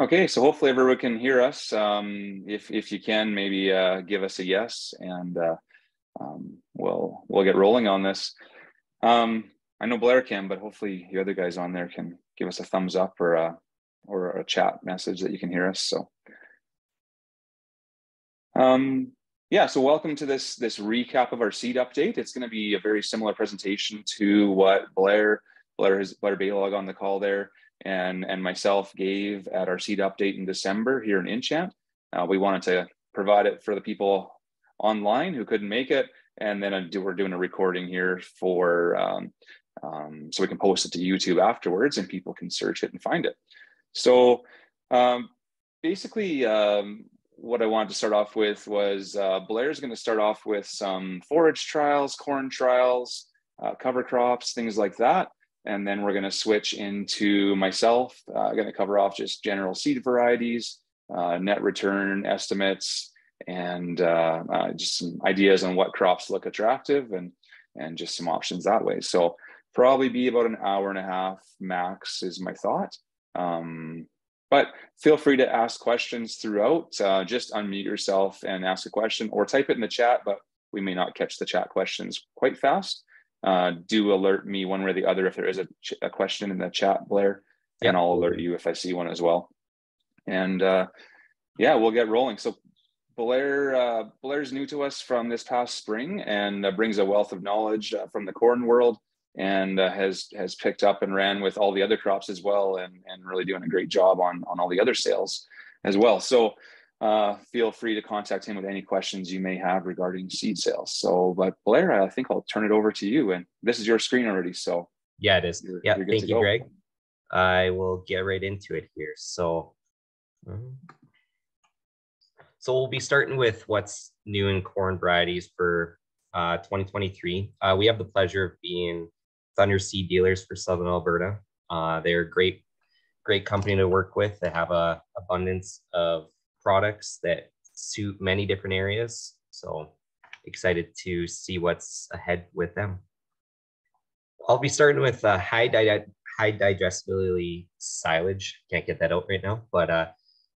Okay, so hopefully everyone can hear us. Um, if if you can, maybe uh, give us a yes, and uh, um, we'll we'll get rolling on this. Um, I know Blair can, but hopefully the other guys on there can give us a thumbs up or a or a chat message that you can hear us. So, um, yeah, so welcome to this this recap of our seed update. It's going to be a very similar presentation to what Blair Blair has Blair Balog on the call there and, and myself gave at our seed update in December here in Enchant. Uh, we wanted to provide it for the people online who couldn't make it. And then do, we're doing a recording here for, um, um, so we can post it to YouTube afterwards and people can search it and find it. So um, basically, um, what I wanted to start off with was uh, Blair's going to start off with some forage trials, corn trials, uh, cover crops, things like that. And then we're going to switch into myself. Uh, I'm going to cover off just general seed varieties, uh, net return estimates, and uh, uh, just some ideas on what crops look attractive and, and just some options that way. So probably be about an hour and a half max is my thought. Um, but feel free to ask questions throughout. Uh, just unmute yourself and ask a question or type it in the chat, but we may not catch the chat questions quite fast uh, do alert me one way or the other if there is a, a question in the chat, Blair, and I'll alert you if I see one as well. And uh, yeah, we'll get rolling. So Blair, uh, Blair's new to us from this past spring and uh, brings a wealth of knowledge uh, from the corn world and uh, has has picked up and ran with all the other crops as well and, and really doing a great job on, on all the other sales as well. So uh, feel free to contact him with any questions you may have regarding seed sales. So, but Blair, I think I'll turn it over to you. And this is your screen already. So, yeah, it is. You're, yeah, you're thank you, go. Greg. I will get right into it here. So, um, so we'll be starting with what's new in corn varieties for uh, 2023. Uh, we have the pleasure of being Thunder Seed dealers for Southern Alberta. Uh, they're a great, great company to work with. They have a abundance of products that suit many different areas. So excited to see what's ahead with them. I'll be starting with uh, high, di high digestibility silage. Can't get that out right now, but uh,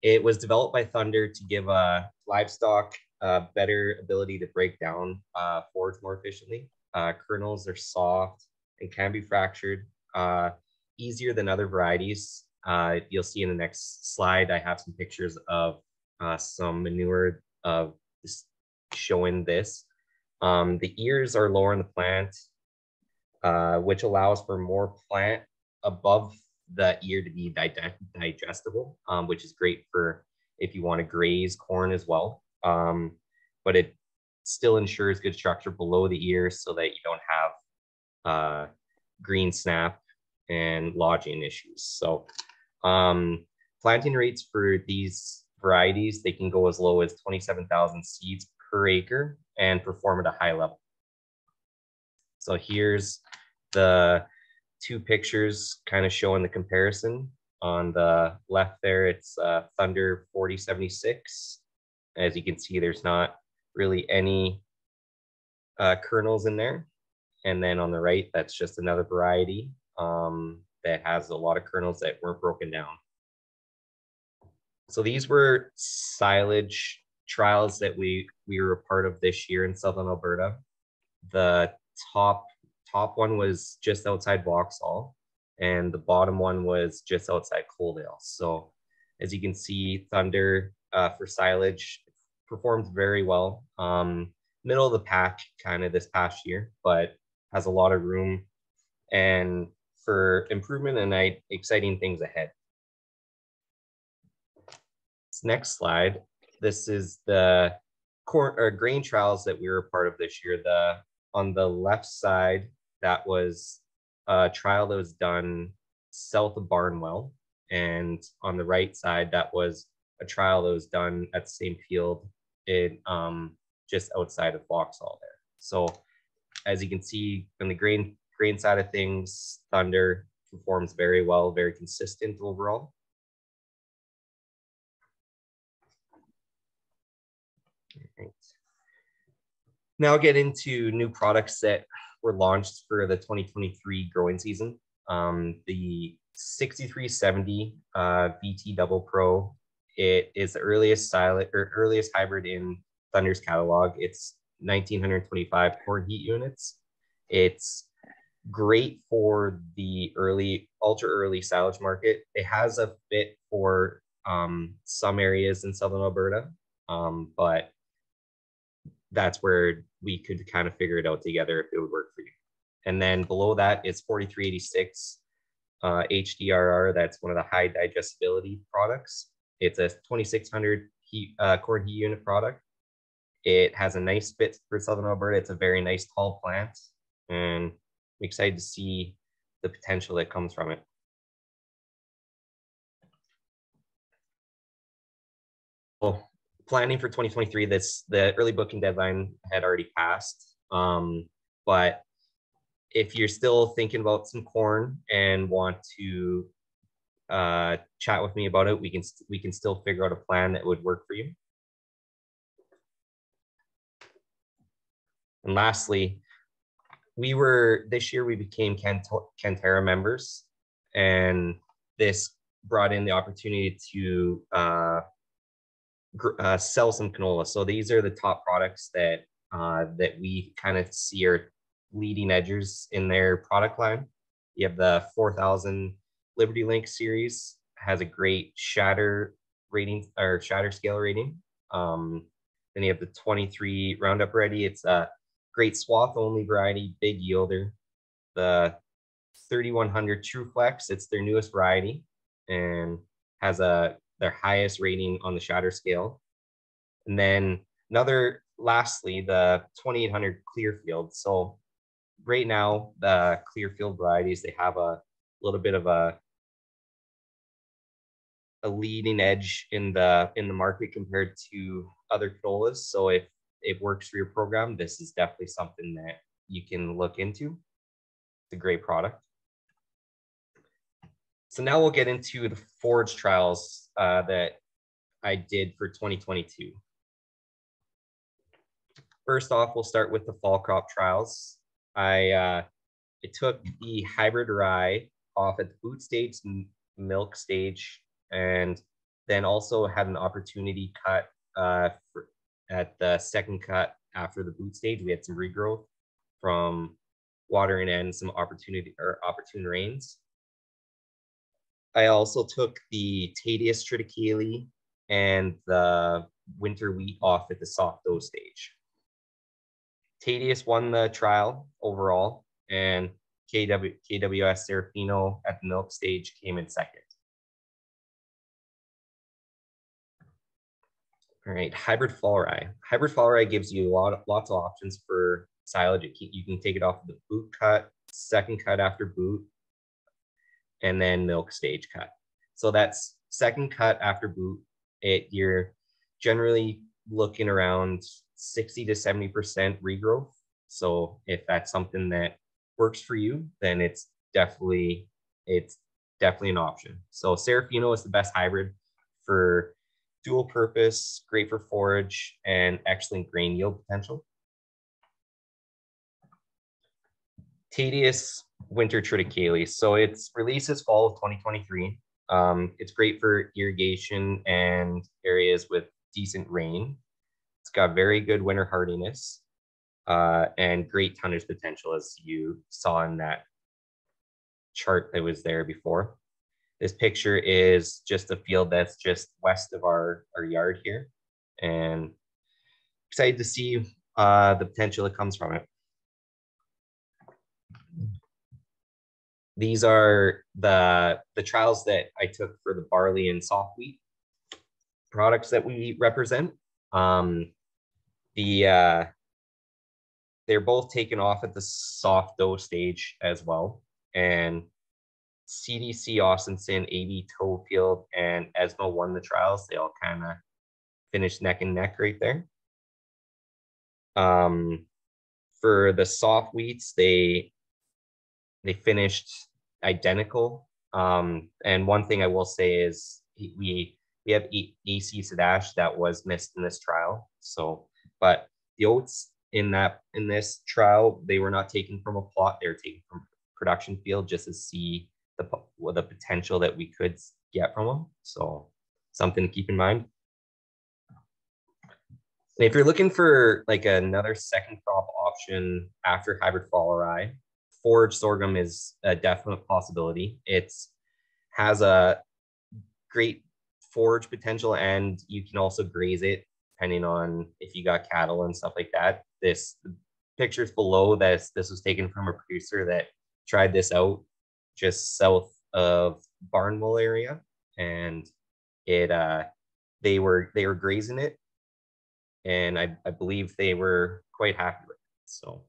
it was developed by Thunder to give uh, livestock a better ability to break down uh, forage more efficiently. Uh, kernels are soft and can be fractured, uh, easier than other varieties. Uh, you'll see in the next slide, I have some pictures of uh, some manure uh, showing this. Um, the ears are lower in the plant, uh, which allows for more plant above the ear to be digestible, um, which is great for if you want to graze corn as well. Um, but it still ensures good structure below the ear so that you don't have uh, green snap and lodging issues. So um, planting rates for these varieties, they can go as low as 27,000 seeds per acre and perform at a high level. So here's the two pictures kind of showing the comparison. On the left there, it's uh, Thunder 4076. As you can see, there's not really any uh, kernels in there. And then on the right, that's just another variety um, that has a lot of kernels that weren't broken down. So these were silage trials that we we were a part of this year in southern Alberta. The top top one was just outside Vauxhall, and the bottom one was just outside Coaldale. So as you can see, Thunder uh, for silage performed very well. Um, middle of the pack kind of this past year, but has a lot of room and for improvement and exciting things ahead next slide, this is the corn or grain trials that we were part of this year. The on the left side, that was a trial that was done south of Barnwell. And on the right side, that was a trial that was done at the same field in um, just outside of Vauxhall there. So as you can see on the grain grain side of things, Thunder performs very well, very consistent overall. Now get into new products that were launched for the 2023 growing season. Um, the 6370 uh, VT Double Pro, it is the earliest silent or earliest hybrid in Thunder's catalog. It's 1925 corn heat units. It's great for the early, ultra early silage market. It has a fit for um, some areas in southern Alberta, um, but that's where we could kind of figure it out together if it would work for you. And then below that is 4386 uh, HDRR. That's one of the high digestibility products. It's a 2600 heat, uh, corn heat unit product. It has a nice fit for Southern Alberta. It's a very nice tall plant, and I'm excited to see the potential that comes from it. Well, planning for 2023, this the early booking deadline had already passed, um, but if you're still thinking about some corn and want to uh, chat with me about it, we can we can still figure out a plan that would work for you. And lastly, we were this year we became Canterra members, and this brought in the opportunity to uh, uh, sell some canola. So these are the top products that uh, that we kind of see are leading edges in their product line. You have the 4000 Liberty Link series has a great shatter rating or shatter scale rating. Um, then you have the 23 Roundup Ready. It's a great swath only variety, big yielder. The 3100 True Flex, it's their newest variety and has a their highest rating on the shatter scale. And then another, lastly, the 2800 Clearfield. So right now, the Clearfield varieties, they have a little bit of a a leading edge in the in the market compared to other canolas. So if it works for your program, this is definitely something that you can look into. It's a great product. So now we'll get into the forage trials uh, that I did for 2022. First off, we'll start with the fall crop trials. I uh, it took the hybrid rye off at the boot stage, milk stage, and then also had an opportunity cut uh, for, at the second cut after the boot stage. We had some regrowth from watering and some opportunity or opportune rains. I also took the Tadius triticale and the winter wheat off at the soft dough stage. Tadius won the trial overall, and KW, KWS Serafino at the milk stage came in second. All right, hybrid fall rye. Hybrid fall rye gives you a lot of, lots of options for silage. You can take it off the boot cut, second cut after boot, and then milk stage cut. So that's second cut after boot. It you're generally looking around 60 to 70% regrowth. So if that's something that works for you, then it's definitely it's definitely an option. So Serafino is the best hybrid for dual purpose, great for forage, and excellent grain yield potential. Tadius Winter Triticale. So it's released this fall of 2023. Um, it's great for irrigation and areas with decent rain. It's got very good winter hardiness uh, and great tonnage potential, as you saw in that chart that was there before. This picture is just a field that's just west of our, our yard here. And excited to see uh, the potential that comes from it. These are the, the trials that I took for the barley and soft wheat products that we represent. Um, the uh, they're both taken off at the soft dough stage as well. And CDC Austenson, AB Tofield, and ESMO won the trials. They all kind of finished neck and neck right there. Um, for the soft wheats, they they finished identical. Um, and one thing I will say is we we have AC Sadash that was missed in this trial. So, but the oats in that in this trial they were not taken from a plot; they were taken from production field just to see the well, the potential that we could get from them. So something to keep in mind. And if you're looking for like another second crop option after hybrid fall rye, forage sorghum is a definite possibility. It's has a great forage potential and you can also graze it depending on if you got cattle and stuff like that. This pictures below this this was taken from a producer that tried this out just south of Barnwell area and it uh they were they were grazing it and I, I believe they were quite happy with it. So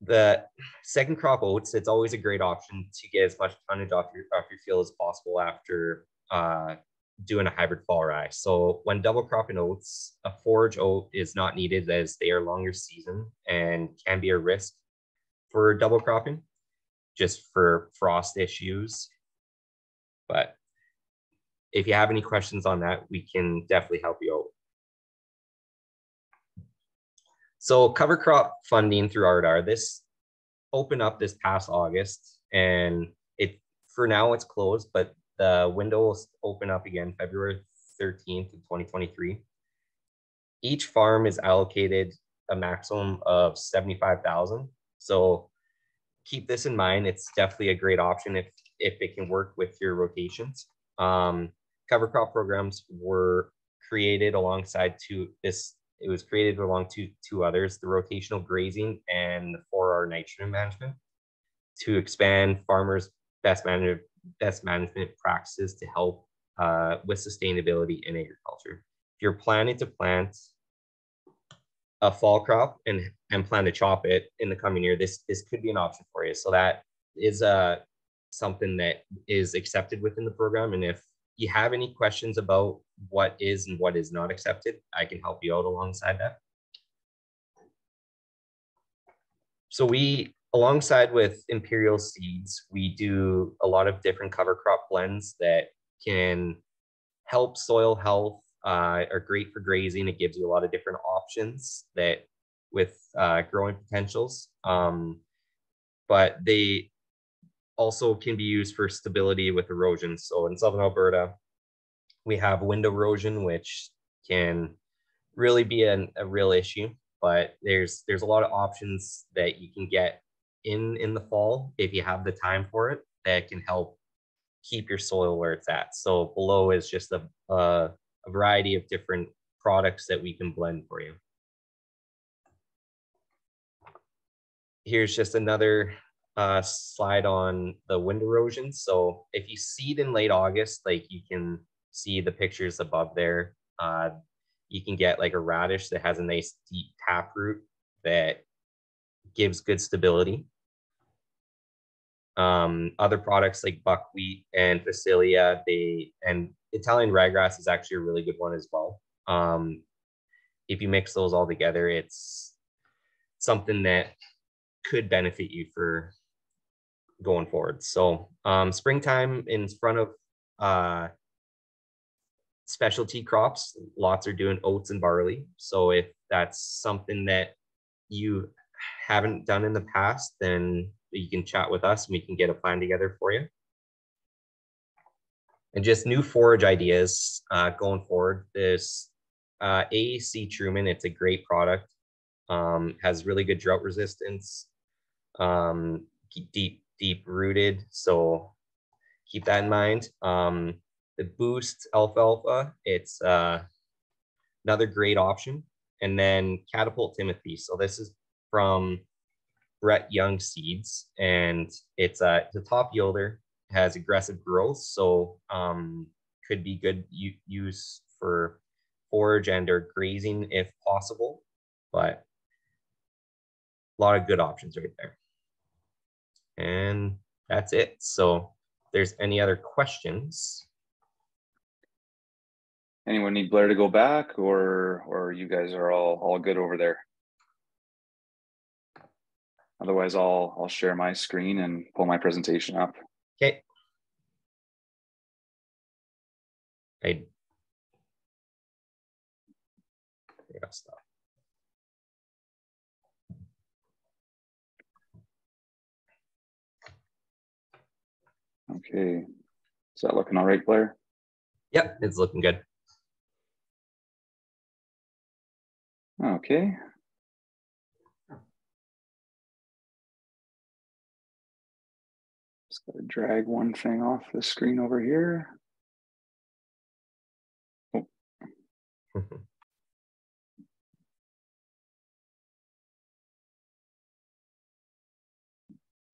the second crop oats, it's always a great option to get as much tonnage off your off your field as possible after uh, doing a hybrid fall rye. So when double cropping oats, a forage oat is not needed as they are longer season and can be a risk for double cropping just for frost issues. But if you have any questions on that, we can definitely help you out. So cover crop funding through RDAR, this opened up this past August and it for now it's closed, but the window will open up again February 13th of 2023. Each farm is allocated a maximum of 75,000. So keep this in mind. It's definitely a great option if, if it can work with your rotations. Um, cover crop programs were created alongside to this it was created along two two others the rotational grazing and the 4r nitrogen management to expand farmers best management best management practices to help uh, with sustainability in agriculture. If you're planning to plant a fall crop and and plan to chop it in the coming year this this could be an option for you. So that is uh something that is accepted within the program and if you have any questions about what is and what is not accepted, I can help you out alongside that. So we, alongside with Imperial Seeds, we do a lot of different cover crop blends that can help soil health, uh, are great for grazing. It gives you a lot of different options that with uh, growing potentials. Um, but they also can be used for stability with erosion. So in Southern Alberta, we have wind erosion, which can really be an, a real issue, but there's there's a lot of options that you can get in in the fall if you have the time for it that can help keep your soil where it's at. So below is just a, a, a variety of different products that we can blend for you. Here's just another uh, slide on the wind erosion. So if you seed in late August, like you can see the pictures above there, uh, you can get like a radish that has a nice deep taproot that gives good stability. Um, other products like buckwheat and Phacelia, they and Italian ryegrass is actually a really good one as well. Um, if you mix those all together, it's something that could benefit you for going forward. So um, springtime in front of uh, specialty crops, lots are doing oats and barley. So if that's something that you haven't done in the past, then you can chat with us and we can get a plan together for you. And just new forage ideas uh, going forward. This uh, AAC Truman, it's a great product. Um, has really good drought resistance, um, deep deep rooted. So keep that in mind. Um, the Boost Alfalfa, it's uh, another great option. And then Catapult Timothy. So this is from Brett Young Seeds, and it's a, it's a top yielder, has aggressive growth, so um, could be good use for forage and or grazing if possible. But a lot of good options right there. And that's it. So if there's any other questions. Anyone need Blair to go back or or you guys are all all good over there? Otherwise I'll I'll share my screen and pull my presentation up. Okay. I yeah, stop. Okay. Is that looking all right, Blair? Yep, it's looking good. Okay. Just gotta drag one thing off the screen over here. Oh.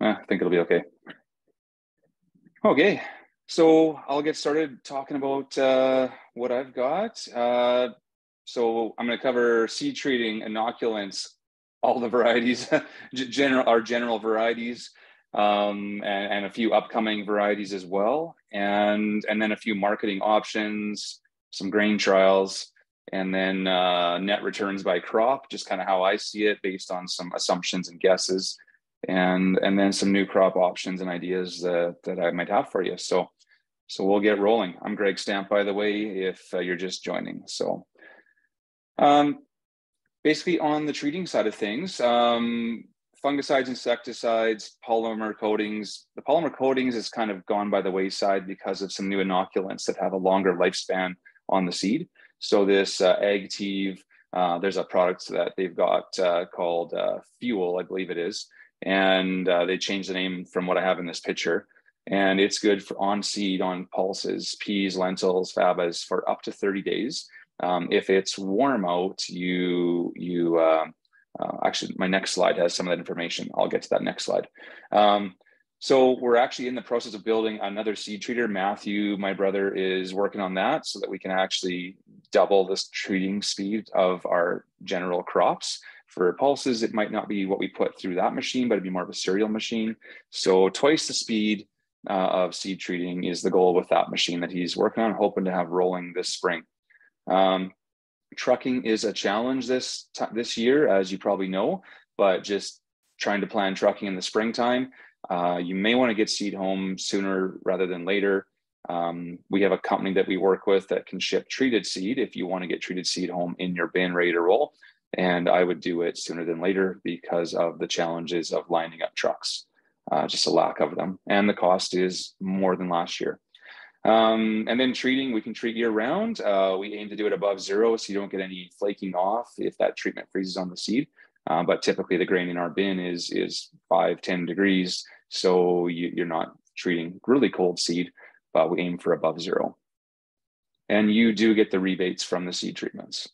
Ah, I think it'll be okay. Okay, so I'll get started talking about uh, what I've got. Uh, so I'm going to cover seed treating, inoculants, all the varieties, general our general varieties, um, and, and, a few upcoming varieties as well, and and then a few marketing options, some grain trials, and then uh, net returns by crop, just kind of how I see it based on some assumptions and guesses, and and then some new crop options and ideas that that I might have for you. So so we'll get rolling. I'm Greg Stamp, by the way, if uh, you're just joining. So. Um, basically, on the treating side of things, um, fungicides, insecticides, polymer coatings. The polymer coatings has kind of gone by the wayside because of some new inoculants that have a longer lifespan on the seed. So this uh, AGTIV, uh, there's a product that they've got uh, called uh, Fuel, I believe it is, and uh, they changed the name from what I have in this picture. And it's good for on seed, on pulses, peas, lentils, fabas for up to 30 days. Um, if it's warm out, you you uh, uh, actually my next slide has some of that information. I'll get to that next slide. Um, so we're actually in the process of building another seed treater. Matthew, my brother, is working on that so that we can actually double this treating speed of our general crops. For pulses, it might not be what we put through that machine, but it'd be more of a cereal machine. So twice the speed uh, of seed treating is the goal with that machine that he's working on, hoping to have rolling this spring. Um, trucking is a challenge this this year, as you probably know, but just trying to plan trucking in the springtime. Uh, you may want to get seed home sooner rather than later. Um, we have a company that we work with that can ship treated seed if you want to get treated seed home in your bin ready to roll. And I would do it sooner than later because of the challenges of lining up trucks, uh, just a lack of them. And the cost is more than last year. Um, and then treating, we can treat year round. Uh, we aim to do it above zero so you don't get any flaking off if that treatment freezes on the seed. Uh, but typically the grain in our bin is, is five, 10 degrees. So you, you're not treating really cold seed, but we aim for above zero. And you do get the rebates from the seed treatments.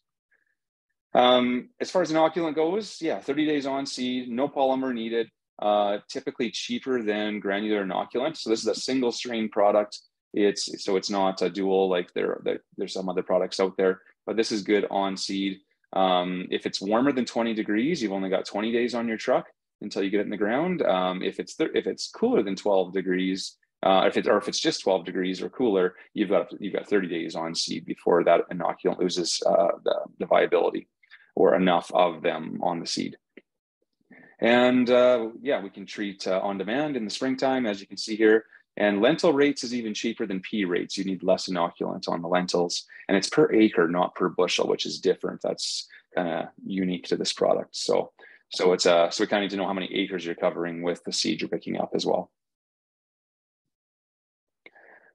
Um, as far as inoculant goes, yeah, 30 days on seed, no polymer needed, uh, typically cheaper than granular inoculant. So this is a single strain product it's so it's not a dual like there, there there's some other products out there, but this is good on seed. Um, if it's warmer than 20 degrees, you've only got 20 days on your truck until you get it in the ground. Um, if it's if it's cooler than 12 degrees, uh, if it's or if it's just 12 degrees or cooler, you've got you've got 30 days on seed before that inoculant loses uh, the, the viability or enough of them on the seed. And uh, yeah, we can treat uh, on demand in the springtime, as you can see here. And lentil rates is even cheaper than pea rates. You need less inoculant on the lentils, and it's per acre, not per bushel, which is different. That's kind of unique to this product. So, so it's uh, so we kind of need to know how many acres you're covering with the seed you're picking up as well.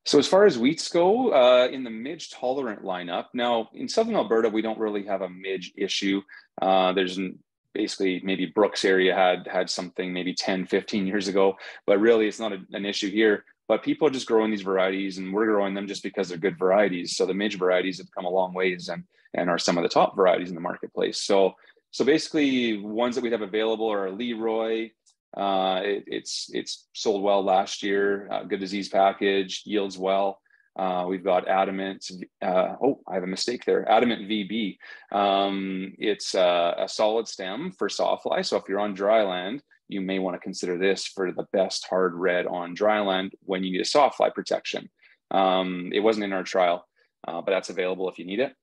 So as far as wheats go, uh, in the midge tolerant lineup, now in Southern Alberta, we don't really have a midge issue. Uh, there's an, basically maybe Brooks area had had something maybe 10, 15 years ago, but really it's not a, an issue here. But people are just growing these varieties and we're growing them just because they're good varieties. So the midge varieties have come a long ways and and are some of the top varieties in the marketplace. So so basically ones that we have available are leroy uh, it, it's it's sold well last year uh, good disease package yields well uh, we've got adamant uh, oh i have a mistake there adamant vb um, it's uh, a solid stem for sawfly so if you're on dry land you may want to consider this for the best hard red on dry land when you need a sawfly protection. Um, it wasn't in our trial, but that's available if you need it.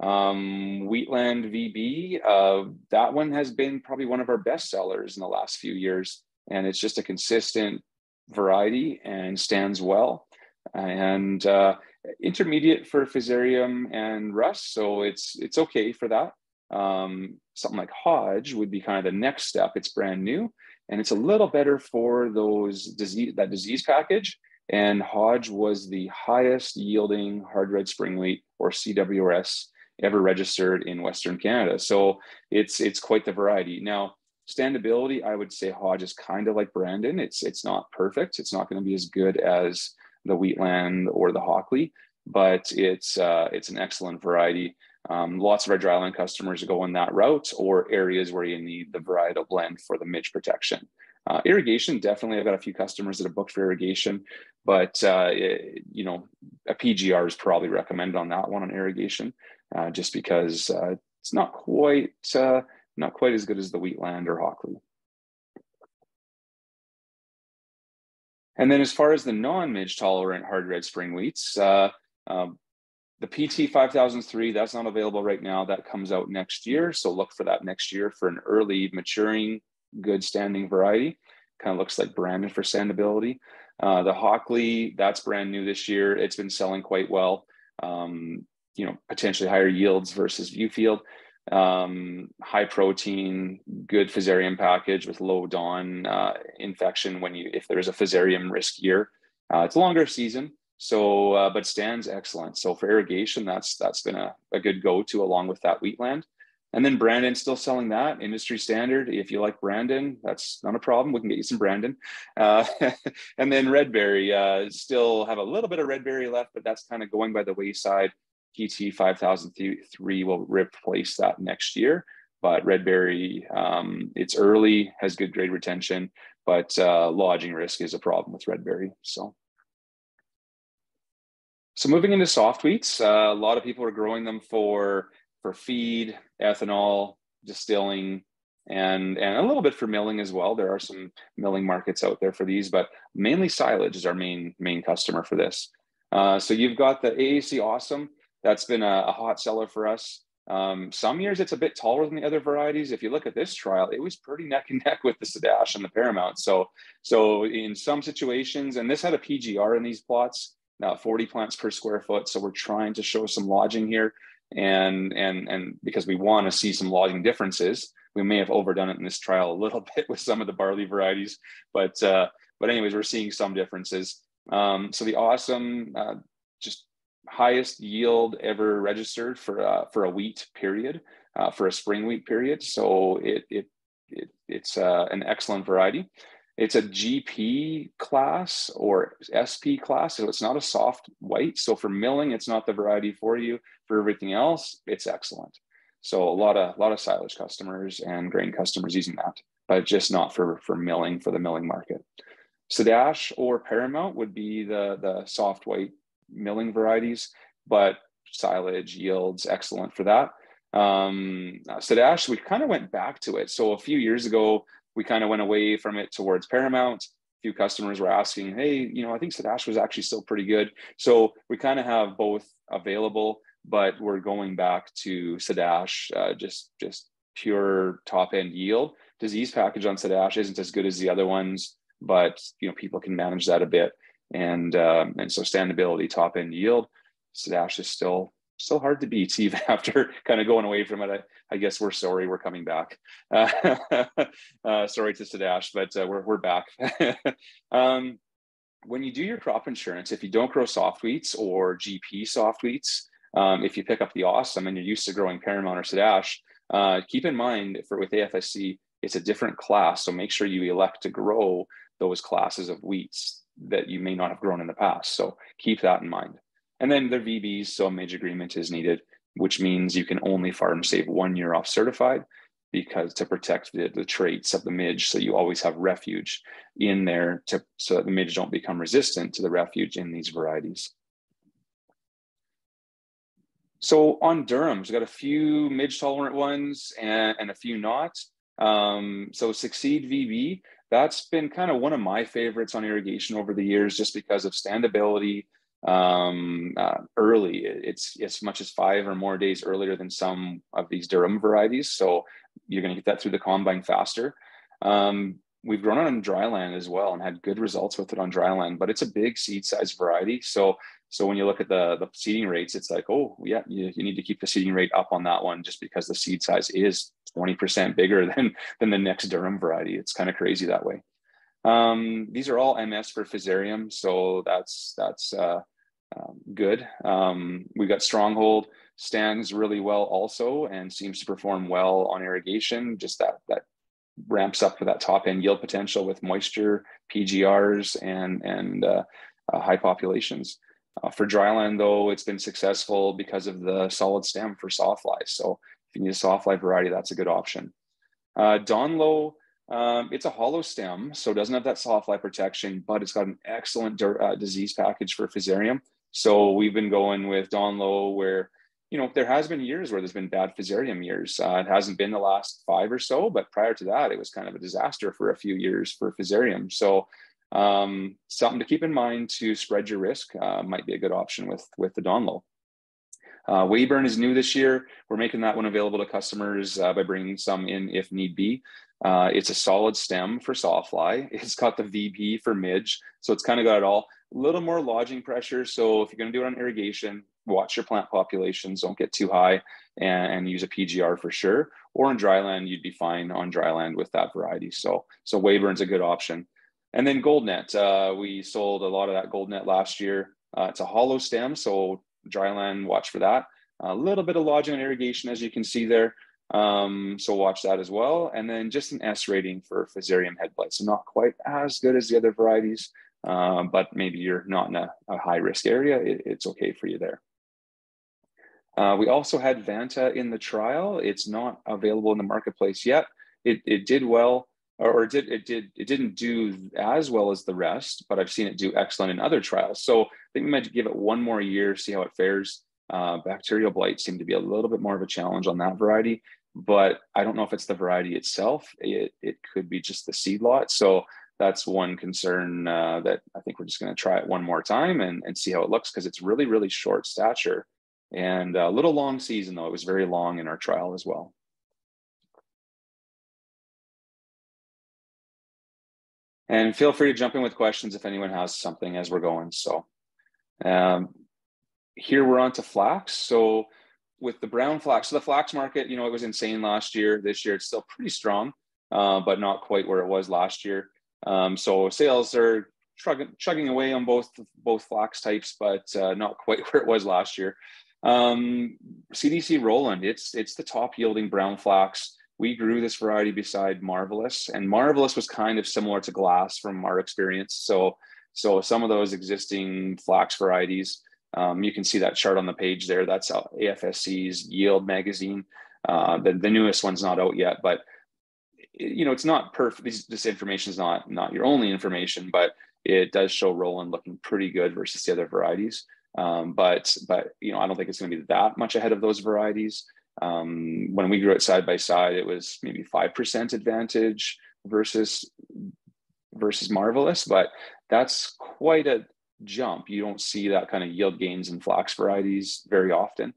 Um, Wheatland VB, uh, that one has been probably one of our best sellers in the last few years. And it's just a consistent variety and stands well. And uh, intermediate for Fusarium and rust, so it's it's okay for that. Um, something like Hodge would be kind of the next step. It's brand new, and it's a little better for those disease that disease package and Hodge was the highest yielding hard red spring wheat or CWRS ever registered in Western Canada. So it's it's quite the variety. Now, standability, I would say Hodge is kind of like Brandon. It's it's not perfect. It's not going to be as good as the Wheatland or the Hockley, but it's uh, it's an excellent variety. Um, lots of our dryland customers go in that route or areas where you need the varietal blend for the midge protection. Uh, irrigation, definitely. I've got a few customers that have booked for irrigation, but uh, it, you know, a PGR is probably recommended on that one on irrigation, uh, just because uh, it's not quite uh, not quite as good as the Wheatland or Hockley. And then as far as the non-midge tolerant hard red spring wheats, uh, um, the PT 5003, that's not available right now. That comes out next year. So look for that next year for an early maturing, good standing variety. Kind of looks like Brandon for standability. Uh, the Hockley, that's brand new this year. It's been selling quite well. Um, you know, potentially higher yields versus Viewfield. Um, high protein, good fusarium package with low DON uh, infection when you if there's a fusarium risk year. Uh, it's a longer season, so, uh, but stands excellent. So for irrigation, that's that's been a, a good go-to along with that wheatland. And then Brandon still selling that industry standard. If you like Brandon, that's not a problem. We can get you some Brandon. Uh, and then Redberry uh, still have a little bit of Redberry left, but that's kind of going by the wayside. PT 5003 will replace that next year. But Redberry, um, it's early, has good grade retention, but uh, lodging risk is a problem with Redberry. So. So moving into soft wheats, uh, a lot of people are growing them for for feed, ethanol, distilling, and and a little bit for milling as well. There are some milling markets out there for these, but mainly silage is our main main customer for this. Uh, so you've got the AAC Awesome. That's been a, a hot seller for us. Um, some years it's a bit taller than the other varieties. If you look at this trial, it was pretty neck and neck with the Sadash and the Paramount. So, so in some situations, and this had a PGR in these plots, now 40 plants per square foot. So we're trying to show some lodging here. And, and, and because we want to see some lodging differences, we may have overdone it in this trial a little bit with some of the barley varieties, but, uh, but anyways, we're seeing some differences. Um, so the awesome, uh, just highest yield ever registered for, uh, for a wheat period, uh, for a spring wheat period. So it, it, it it's uh, an excellent variety. It's a GP class or SP class, so it's not a soft white. So for milling, it's not the variety for you. For everything else, it's excellent. So a lot of a lot of silage customers and grain customers using that, but just not for for milling for the milling market. Sadash or Paramount would be the the soft white milling varieties, but silage yields excellent for that. Um, Sadash, we kind of went back to it. So a few years ago, we kind of went away from it towards Paramount. A few customers were asking, hey, you know, I think Sadash was actually still pretty good. So we kind of have both available, but we're going back to Sadash, uh, just just pure top end yield. Disease package on Sadash isn't as good as the other ones, but you know people can manage that a bit, and um, and so standability, top end yield, Sadash is still still hard to beat even after kind of going away from it. I, I guess we're sorry we're coming back. Uh, uh, sorry to Sadash, but uh, we're, we're back. um, when you do your crop insurance, if you don't grow soft wheats or GP soft wheats, um, if you pick up the awesome and you're used to growing Paramount or Sadash, uh, keep in mind for with AFSC, it's a different class. So make sure you elect to grow those classes of wheats that you may not have grown in the past. So keep that in mind. And then the VBs, so a midge agreement is needed, which means you can only farm save one year off certified because to protect the, the traits of the midge. So you always have refuge in there to, so that the midge don't become resistant to the refuge in these varieties. So on durums, we've got a few midge tolerant ones and, and a few not. Um, so Succeed VB, that's been kind of one of my favorites on irrigation over the years, just because of standability, um, uh, early. It's as much as five or more days earlier than some of these durum varieties. So you're going to get that through the combine faster. Um, we've grown it on dry land as well and had good results with it on dry land, but it's a big seed size variety. So so when you look at the the seeding rates, it's like, oh yeah, you, you need to keep the seeding rate up on that one just because the seed size is 20% bigger than than the next durum variety. It's kind of crazy that way. Um, these are all MS for Fusarium, so that's that's uh, um, good. Um, we've got Stronghold stands really well also and seems to perform well on irrigation. Just that that ramps up for that top end yield potential with moisture, PGRs, and and uh, uh, high populations. Uh, for dryland, though, it's been successful because of the solid stem for sawflies. So if you need a sawfly variety, that's a good option. Uh, Donlow, um, it's a hollow stem, so it doesn't have that sawfly protection, but it's got an excellent uh, disease package for Fusarium. So we've been going with Donlow where, you know, there has been years where there's been bad Fusarium years. Uh, it hasn't been the last five or so, but prior to that, it was kind of a disaster for a few years for Fusarium. So um, something to keep in mind to spread your risk uh, might be a good option with, with the Donlow. Uh, Weyburn is new this year. We're making that one available to customers uh, by bringing some in if need be. Uh, it's a solid stem for sawfly. It's got the VB for midge, so it's kind of got it all. A little more lodging pressure. So if you're going to do it on irrigation, watch your plant populations. Don't get too high and, and use a PGR for sure. Or in dryland, you'd be fine on dryland with that variety. So so Weyburn's a good option. And then Goldnet, uh, we sold a lot of that Goldnet last year. Uh, it's a hollow stem, so dryland, watch for that. A little bit of lodging and irrigation, as you can see there. Um, so watch that as well. And then just an S rating for Fusarium head blight. So not quite as good as the other varieties, uh, but maybe you're not in a, a high risk area. It, it's okay for you there. Uh, we also had Vanta in the trial. It's not available in the marketplace yet. It, it did well or it did it did it didn't do as well as the rest, but I've seen it do excellent in other trials. So I think we might give it one more year, see how it fares. Uh, bacterial blight seemed to be a little bit more of a challenge on that variety, but I don't know if it's the variety itself. It it could be just the seed lot. So that's one concern uh, that I think we're just going to try it one more time and, and see how it looks because it's really really short stature and a little long season though. It was very long in our trial as well. And feel free to jump in with questions if anyone has something as we're going. So um, here we're on to flax. So with the brown flax, so the flax market, you know, it was insane last year. This year it's still pretty strong, uh, but not quite where it was last year. Um, so sales are chugging, chugging away on both both flax types, but uh, not quite where it was last year. Um, CDC Roland, it's it's the top yielding brown flax we grew this variety beside Marvelous, and Marvelous was kind of similar to Glas from our experience. So, so some of those existing flax varieties, um, you can see that chart on the page there. That's AFSC's Yield magazine. Uh, the, the newest one's not out yet, but you know it's not perfect. This, this information is not not your only information, but it does show Roland looking pretty good versus the other varieties. Um, but but you know I don't think it's going to be that much ahead of those varieties. Um, when we grew it side by side, it was maybe five percent advantage versus versus marvelous, but that's quite a jump. You don't see that kind of yield gains in flax varieties very often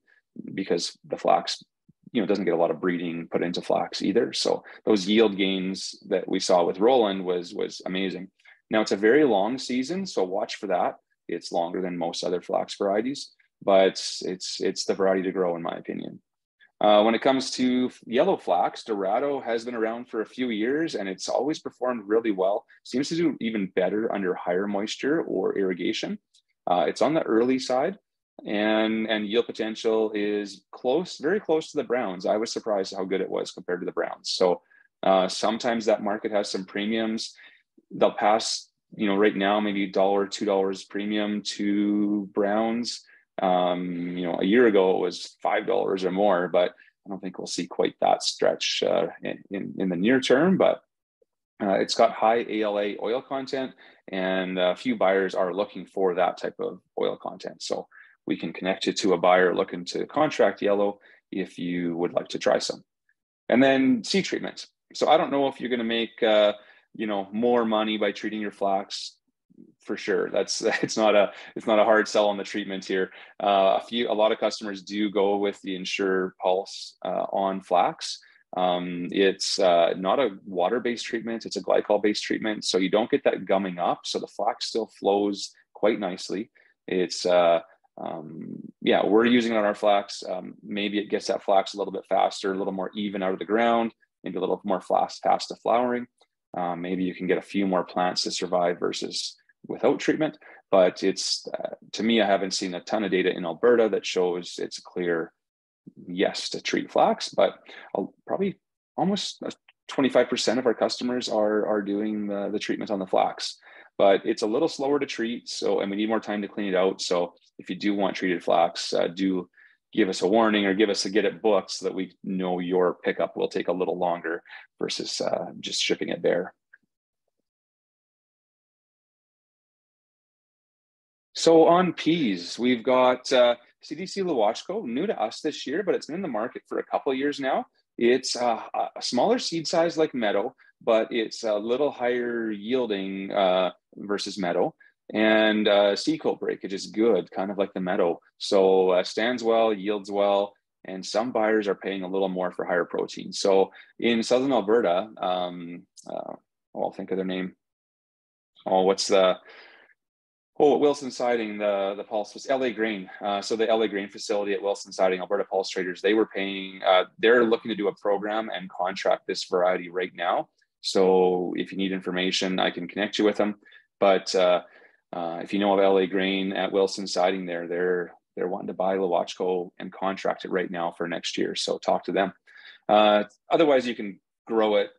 because the flax you know doesn't get a lot of breeding put into flax either. So those yield gains that we saw with roland was was amazing. Now it's a very long season so watch for that. It's longer than most other flax varieties but it's it's the variety to grow in my opinion uh, when it comes to yellow flax, Dorado has been around for a few years and it's always performed really well. Seems to do even better under higher moisture or irrigation. Uh, it's on the early side and, and yield potential is close, very close to the browns. I was surprised how good it was compared to the browns. So uh, sometimes that market has some premiums. They'll pass, you know, right now, maybe a dollar, two dollars premium to browns. Um, you know, a year ago it was five dollars or more, but I don't think we'll see quite that stretch uh, in, in the near term. But uh, it's got high ALA oil content, and a few buyers are looking for that type of oil content. So we can connect you to a buyer looking to contract yellow if you would like to try some. And then seed treatment. So I don't know if you're going to make uh, you know more money by treating your flax for sure. That's it's not a it's not a hard sell on the treatment here. Uh, a few a lot of customers do go with the Insure Pulse uh, on flax. Um, it's uh, not a water-based treatment; it's a glycol-based treatment, so you don't get that gumming up. So the flax still flows quite nicely. It's uh, um, yeah, we're using it on our flax. Um, maybe it gets that flax a little bit faster, a little more even out of the ground, maybe a little more fast, past the flowering. Um, maybe you can get a few more plants to survive versus without treatment. But it's uh, to me, I haven't seen a ton of data in Alberta that shows it's a clear yes to treat flax. But I'll probably almost 25% of our customers are are doing the, the treatment on the flax. But it's a little slower to treat, so and we need more time to clean it out. So if you do want treated flax, uh, do give us a warning or give us a get it booked so that we know your pickup will take a little longer versus uh, just shipping it bare. So on peas, we've got uh, CDC Lewochko, new to us this year, but it's been in the market for a couple of years now. It's uh, a smaller seed size like Meadow, but it's a little higher yielding uh, versus Meadow and uh, seed coat breakage is good, kind of like the meadow. So uh, stands well, yields well, and some buyers are paying a little more for higher protein. So in southern Alberta, um, uh, I'll think of their name. Oh, what's the Oh, at Wilson Siding, the the pulse was LA Grain. Uh, so the LA Grain facility at Wilson Siding, Alberta Pulse Traders, they were paying. Uh, they're looking to do a program and contract this variety right now. So if you need information, I can connect you with them. But uh, uh, if you know of LA Grain at Wilson Siding, there they're they're wanting to buy Lewochko and contract it right now for next year. So talk to them. Uh, otherwise, you can grow it,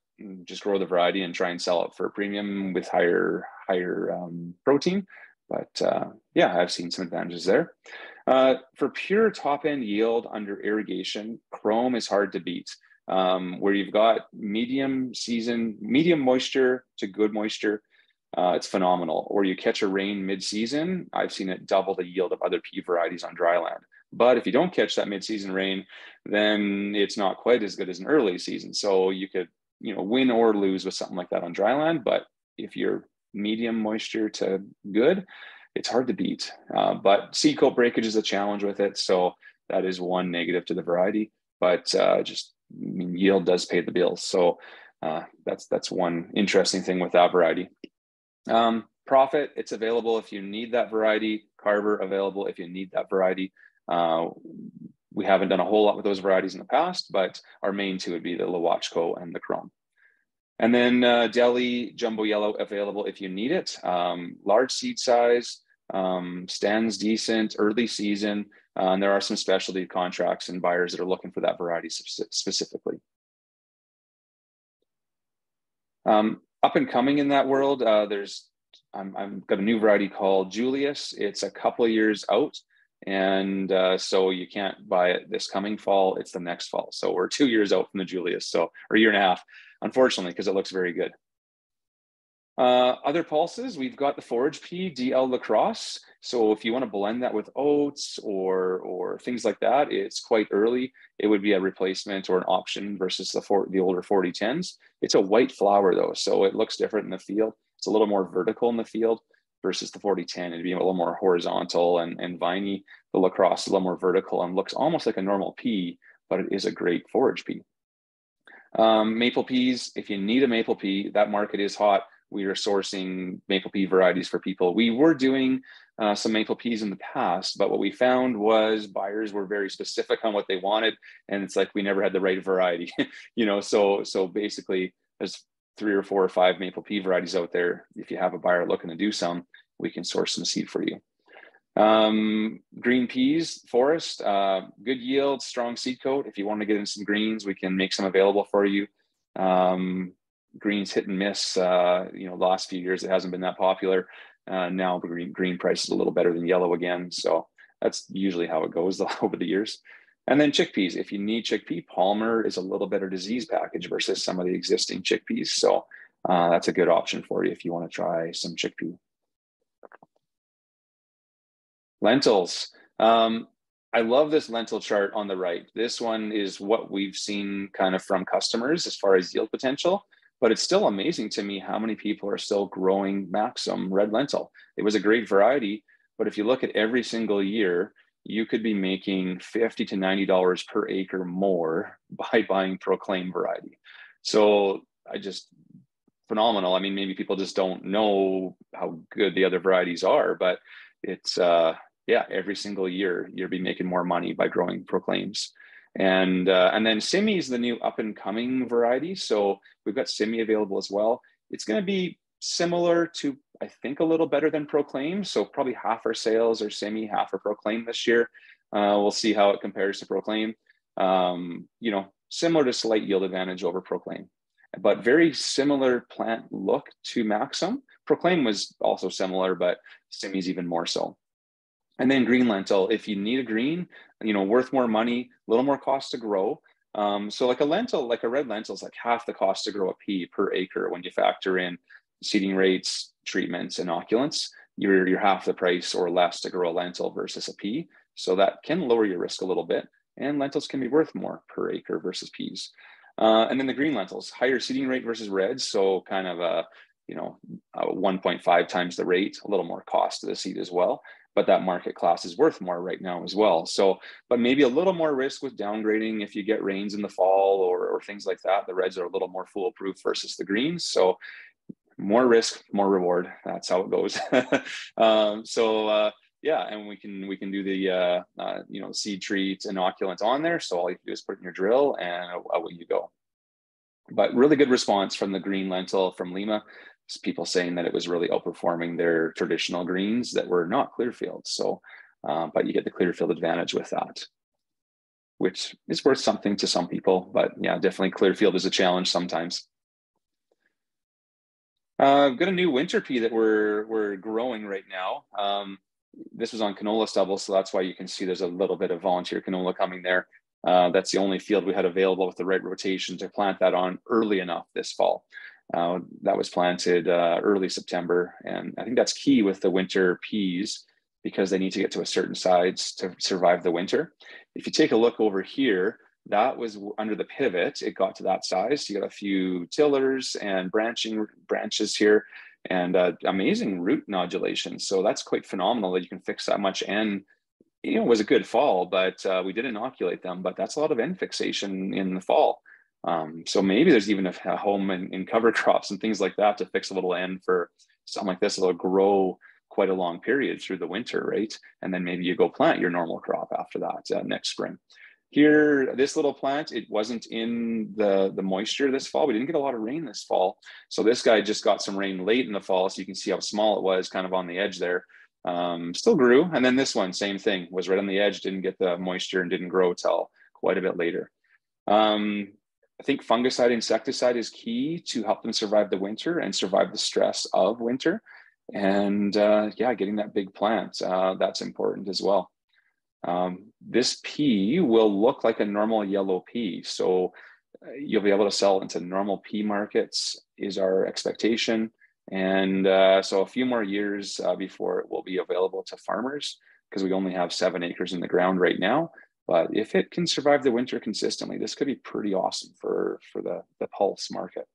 just grow the variety and try and sell it for a premium with higher higher um, protein. But uh, yeah, I've seen some advantages there. Uh, for pure top end yield under irrigation, Chrome is hard to beat. Um, where you've got medium season, medium moisture to good moisture, uh, it's phenomenal. Or you catch a rain mid-season, I've seen it double the yield of other pea varieties on dry land. But if you don't catch that mid-season rain, then it's not quite as good as an early season. So you could, you know, win or lose with something like that on dry land. But if you're medium moisture to good, it's hard to beat. Uh, but seed coat breakage is a challenge with it. So that is one negative to the variety. But uh, just I mean, yield does pay the bills. So uh, that's that's one interesting thing with that variety. Um, profit, it's available if you need that variety. Carver, available if you need that variety. Uh, we haven't done a whole lot with those varieties in the past, but our main two would be the Lewochko and the Qrome. And then uh, Deli Jumbo Yellow available if you need it. Um, large seed size, um, stands decent, early season, uh, and there are some specialty contracts and buyers that are looking for that variety specifically. Um, up and coming in that world. Uh, there's I'm, I've got a new variety called Julius. It's a couple of years out, and uh, so you can't buy it this coming fall. It's the next fall. So we're two years out from the Julius, so or a year and a half, unfortunately, because it looks very good. Uh, other pulses, we've got the forage pea DL lacrosse. So if you want to blend that with oats or or things like that, it's quite early. It would be a replacement or an option versus the for, the older 4010s. It's a white flower though, so it looks different in the field. It's a little more vertical in the field versus the 4010. It'd be a little more horizontal and, and viney. The lacrosse is a little more vertical and looks almost like a normal pea, but it is a great forage pea. Um, maple peas, if you need a maple pea, that market is hot we are sourcing maple pea varieties for people. We were doing uh, some maple peas in the past, but what we found was buyers were very specific on what they wanted, and it's like we never had the right variety, you know. So so basically, there's three or four or five maple pea varieties out there. If you have a buyer looking to do some, we can source some seed for you. Um, green peas, forest, uh, good yield, strong seed coat. If you want to get in some greens, we can make some available for you. Um, greens hit and miss. Uh, you know, last few years it hasn't been that popular. Uh, now green green price is a little better than yellow again. So that's usually how it goes over the years. And then chickpeas. If you need chickpea, Palmer is a little better disease package versus some of the existing chickpeas. So uh, that's a good option for you if you want to try some chickpea. Lentils. Um, I love this lentil chart on the right. This one is what we've seen kind of from customers as far as yield potential but it's still amazing to me how many people are still growing Maxim red lentil. It was a great variety, but if you look at every single year, you could be making 50 to 90 dollars per acre more by buying proclaim variety. So I just phenomenal. I mean, maybe people just don't know how good the other varieties are, but it's uh yeah, every single year you'll be making more money by growing proclaims. And uh, and then Simi is the new up and coming variety. So we've got Simi available as well. it's going to be similar to, I think, a little better than Proclaim. So probably half our sales are Simi, half are Proclaim this year. Uh, we'll see how it compares to Proclaim. Um, you know, similar to slight yield advantage over Proclaim, but very similar plant look to Maxim. Proclaim was also similar, but Simi's even more so. And then green lentil, if you need a green, you know, worth more money, a little more cost to grow. Um, so like a lentil, like a red lentil is like half the cost to grow a pea per acre when you factor in seeding rates, treatments, and inoculants. You're, you're half the price or less to grow a lentil versus a pea. So that can lower your risk a little bit. And lentils can be worth more per acre versus peas. Uh, and then the green lentils, higher seeding rate versus reds. So kind of a, you know, a 1.5 times the rate, a little more cost to the seed as well but that market class is worth more right now as well. So, but maybe a little more risk with downgrading if you get rains in the fall or, or things like that. The reds are a little more foolproof versus the greens. So, more risk, more reward. That's how it goes. um, so, uh, yeah, and we can we can do the uh, uh, you know seed treat inoculant on there. So all you do is put in your drill and away you go. But really good response from the green lentil from Lima people saying that it was really outperforming their traditional greens that were not Clearfield. So, uh, but you get the Clearfield advantage with that, which is worth something to some people. But yeah, definitely Clearfield is a challenge sometimes. Uh, I've got a new winter pea that we're we're growing right now. Um, this was on canola stubble, so that's why you can see there's a little bit of volunteer canola coming there. Uh, that's the only field we had available with the right rotation to plant that on early enough this fall. Uh, that was planted uh, early September. And I think that's key with the winter peas because they need to get to a certain size to survive the winter. If you take a look over here, that was under the pivot. It got to that size. You got a few tillers and branching branches here and uh, amazing root nodulation. So that's quite phenomenal that you can fix that much. And, you know, it was a good fall, but uh, we did inoculate them, but that's a lot of N fixation in the fall. Um, so maybe there's even a, home in, in, cover crops and things like that to fix a little N for something like this. It'll grow quite a long period through the winter, right? And then maybe you go plant your normal crop after that uh, next spring. Here, this little plant, it wasn't in the, the moisture this fall. We didn't get a lot of rain this fall. So this guy just got some rain late in the fall. So you can see how small it was kind of on the edge there. Um, still grew. And then this one, same thing, was right on the edge, didn't get the moisture and didn't grow till quite a bit later. Um, I think fungicide, insecticide is key to help them survive the winter and survive the stress of winter. And uh, yeah, getting that big plant, uh, that's important as well. Um, this pea will look like a normal yellow pea. So uh, you'll be able to sell into normal pea markets is our expectation. And uh, so a few more years uh, before it will be available to farmers because we only have seven acres in the ground right now. But if it can survive the winter consistently, this could be pretty awesome for, for the, the pulse market.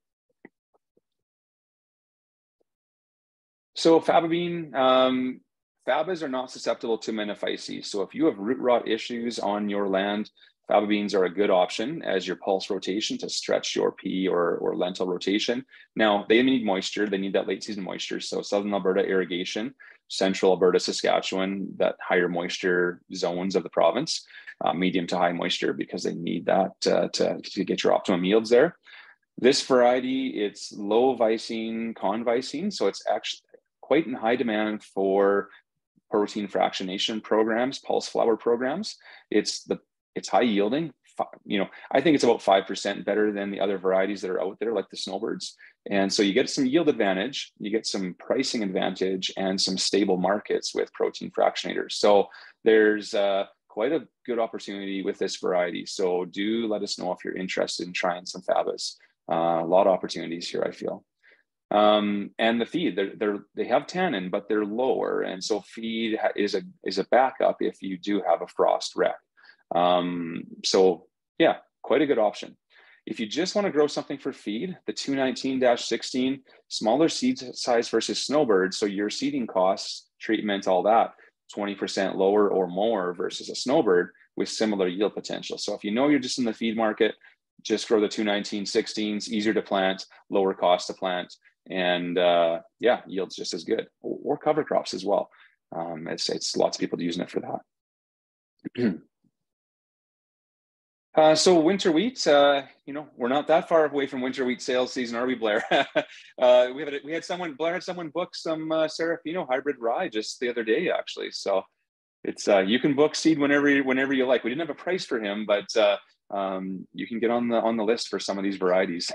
So faba um, fabas are not susceptible to Aphanomyces. So if you have root rot issues on your land, faba beans are a good option as your pulse rotation to stretch your pea or, or lentil rotation. Now, they need moisture. They need that late season moisture. So Southern Alberta irrigation, Central Alberta, Saskatchewan, that higher moisture zones of the province uh, medium to high moisture because they need that uh, to, to get your optimum yields there. This variety, it's low vicine, convicine, so it's actually quite in high demand for protein fractionation programs, pulse flour programs. It's the it's high yielding. You know, I think it's about five percent better than the other varieties that are out there, like the snowbirds. And so you get some yield advantage, you get some pricing advantage, and some stable markets with protein fractionators. So there's uh, quite a good opportunity with this variety. So do let us know if you're interested in trying some fabas. Uh, a lot of opportunities here, I feel. Um, and the feed, they're, they're, they have tannin, but they're lower. And so feed is a, is a backup if you do have a frost wreck. Um, so yeah, quite a good option. If you just want to grow something for feed, the 219-16, smaller seed size versus snowbird, so your seeding costs, treatment, all that, 20% lower or more versus a snowbird with similar yield potential. So if you know you're just in the feed market, just grow the 219 16s, easier to plant, lower cost to plant, and uh, yeah, yields just as good. Or cover crops as well. Um, it's, it's lots of people using it for that. Uh, so winter wheat, uh, you know, we're not that far away from winter wheat sales season, are we, Blair? uh, we had we had someone Blair had someone book some uh, Serafino hybrid rye just the other day, actually. So it's uh, you can book seed whenever whenever you like. We didn't have a price for him, but uh, um, you can get on the on the list for some of these varieties.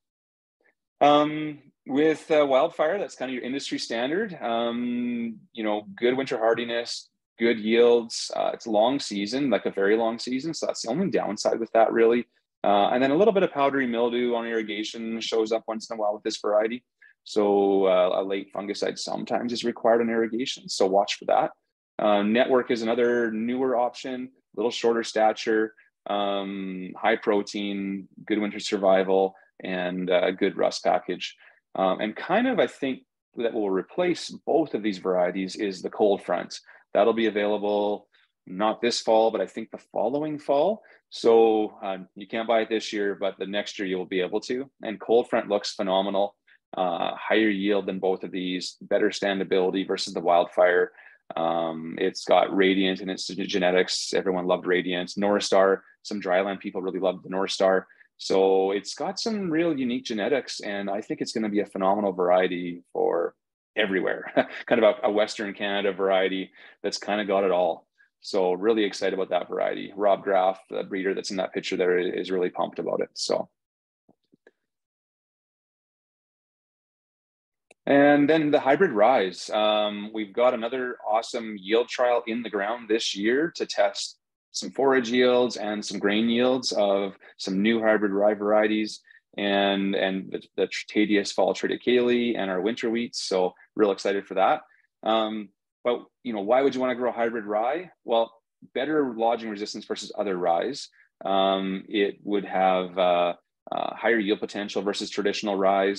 um, with wildfire, that's kind of your industry standard. Um, you know, good winter hardiness, good yields. Uh, it's long season, like a very long season. So that's the only downside with that, really. Uh, and then a little bit of powdery mildew on irrigation shows up once in a while with this variety. So uh, a late fungicide sometimes is required on irrigation. So watch for that. Uh, network is another newer option, a little shorter stature, um, high protein, good winter survival, and a good rust package. Um, and kind of, I think that will replace both of these varieties is the cold front. That'll be available not this fall, but I think the following fall. So uh, you can't buy it this year, but the next year you'll be able to. And cold front looks phenomenal. Uh, higher yield than both of these, better standability versus the wildfire. Um, it's got radiant and its genetics. Everyone loved radiant. North Star, some dryland people really loved the North Star. So it's got some real unique genetics, and I think it's going to be a phenomenal variety for everywhere. kind of a, a, Western Canada variety that's kind of got it all. So really excited about that variety. Rob Graf, the breeder that's in that picture there, is really pumped about it. So. And then the hybrid rise. Um, we've got another awesome yield trial in the ground this year to test some forage yields and some grain yields of some new hybrid rye varieties and and the, the Tadius fall triticale and our winter wheats. So real excited for that. Um, but you know, why would you want to grow hybrid rye? Well, better lodging resistance versus other ryes. Um, it would have uh, uh, higher yield potential versus traditional rye,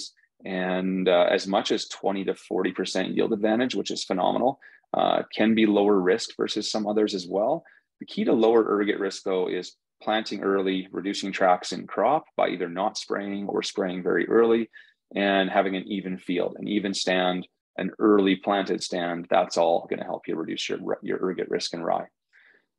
and uh, as much as 20 to 40 percent yield advantage, which is phenomenal. Uh, can be lower risk versus some others as well. The key to lower ergot risk, though, is planting early, reducing tracks in crop by either not spraying or spraying very early, and having an even field, an even stand, an early planted stand. That's all going to help you reduce your, your ergot risk in rye.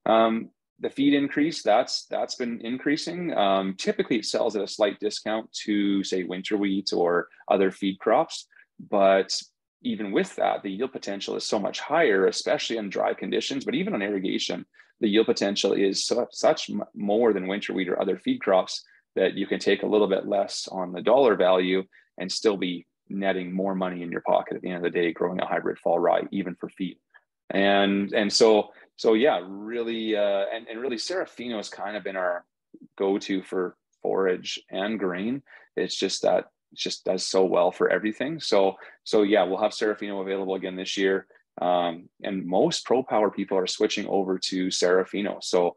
Um, the feed increase that's that's been increasing. Um, typically, it sells at a slight discount to say winter wheat or other feed crops, but even with that, the yield potential is so much higher, especially in dry conditions. But even on irrigation, the yield potential is such more than winter wheat or other feed crops that you can take a little bit less on the dollar value and still be netting more money in your pocket at the end of the day growing a hybrid fall rye even for feed. And and so so yeah really uh, and, and really serafino has kind of been our go-to for forage and grain. It's just that it just does so well for everything. So so yeah we'll have serafino available again this year um, and most Propower people are switching over to Serafino. So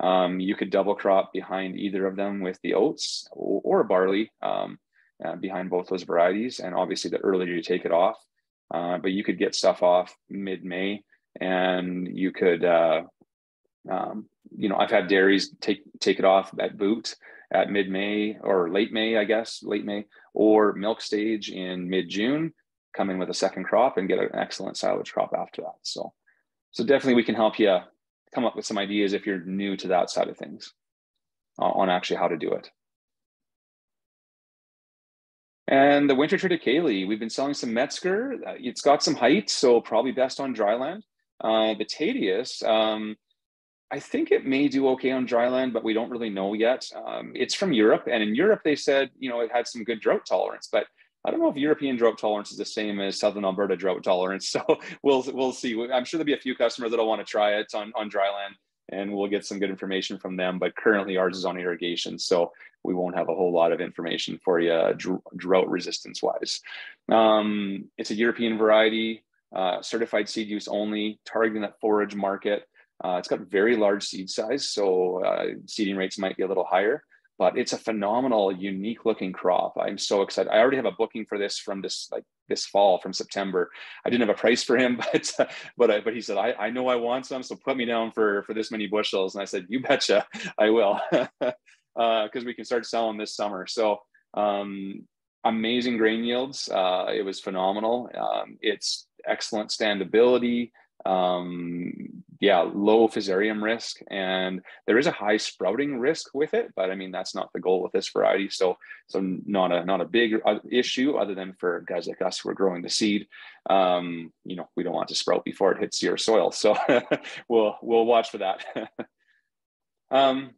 um, you could double crop behind either of them with the oats or, or barley um, uh, behind both those varieties. And obviously, the earlier you take it off, uh, but you could get stuff off mid May and you could, uh, um, you know, I've had dairies take take it off at boot at mid May or late May, I guess, late May, or milk stage in mid June come in with a second crop and get an excellent silage crop after that. So, so definitely we can help you come up with some ideas if you're new to that side of things uh, on actually how to do it. And the winter triticale, we've been selling some Metzger. Uh, it's got some height, so probably best on dryland. Uh, the Tadius, um, I think it may do okay on dry land, but we don't really know yet. Um, it's from Europe, and in Europe they said you know it had some good drought tolerance, but I don't know if European drought tolerance is the same as Southern Alberta drought tolerance. So we'll we'll see. I'm sure there'll be a few customers that'll want to try it on on dryland, and we'll get some good information from them. But currently, ours is on irrigation, so we won't have a whole lot of information for you drought resistance wise. Um, it's a European variety, uh, certified seed use only, targeting that forage market. Uh, it's got very large seed size, so uh, seeding rates might be a little higher but it's a phenomenal, unique looking crop. I'm so excited. I already have a booking for this from this like this fall from September. I didn't have a price for him, but but I, but he said I, I know I want some, so put me down for for this many bushels. And I said you betcha I will, because uh, we can start selling this summer. So um, amazing grain yields. Uh, it was phenomenal. Um, it's excellent standability. Um, yeah, low fusarium risk, and there is a high sprouting risk with it. But I mean, that's not the goal with this variety. So, so not a not a big uh, issue other than for guys like us who are growing the seed. Um, you know, we don't want to sprout before it hits your soil. So we'll we'll watch for that. um,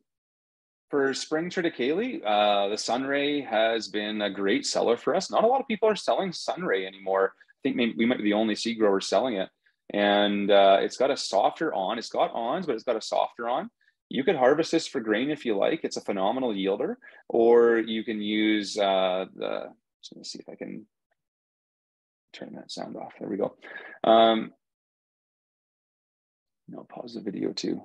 for spring triticale, uh, the Sunray has been a great seller for us. Not a lot of people are selling Sunray anymore. I think maybe we might be the only seed growers selling it and uh, it's got a softer awn. It's got awns, but it's got a softer awn. You could harvest this for grain if you like. It's a phenomenal yielder, or you can use uh, the. Let me see if I can turn that sound off. There we go. Um, no, pause the video too.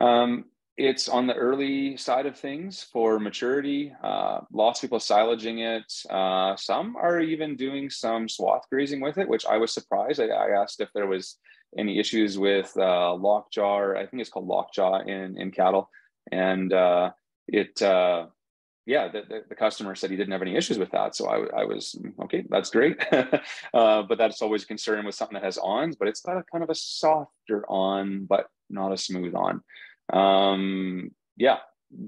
Um, it's on the early side of things for maturity. Uh, lots of people silaging it. Uh, some are even doing some swath grazing with it, which I was surprised. I, I asked if there was any issues with uh, lockjaw. I think it's called lockjaw in in cattle, and uh, it. Uh, yeah, the, the, the, customer said he didn't have any issues with that. So I, I was, okay, that's great. uh, but that's always a concern with something that has awns, but it's got a kind of a softer awn, but not a smooth awn um, yeah,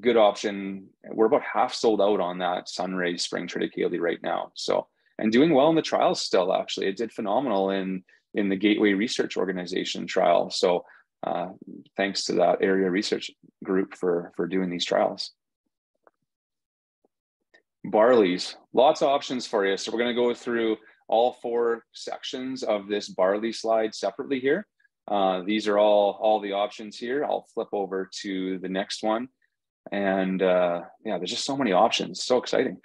good option. We're about half sold out on that Sunray Spring Triticale right now. So, and doing well in the trials still, actually. It did phenomenal in, in the Gateway Research Organization trial. So, uh, thanks to that area research group for, for doing these trials. Barleys, lots of options for you. So, we're going to go through all four sections of this barley slide separately here. Uh, these are all, all the options here. I'll flip over to the next one. And uh, yeah, there's just so many options. So exciting.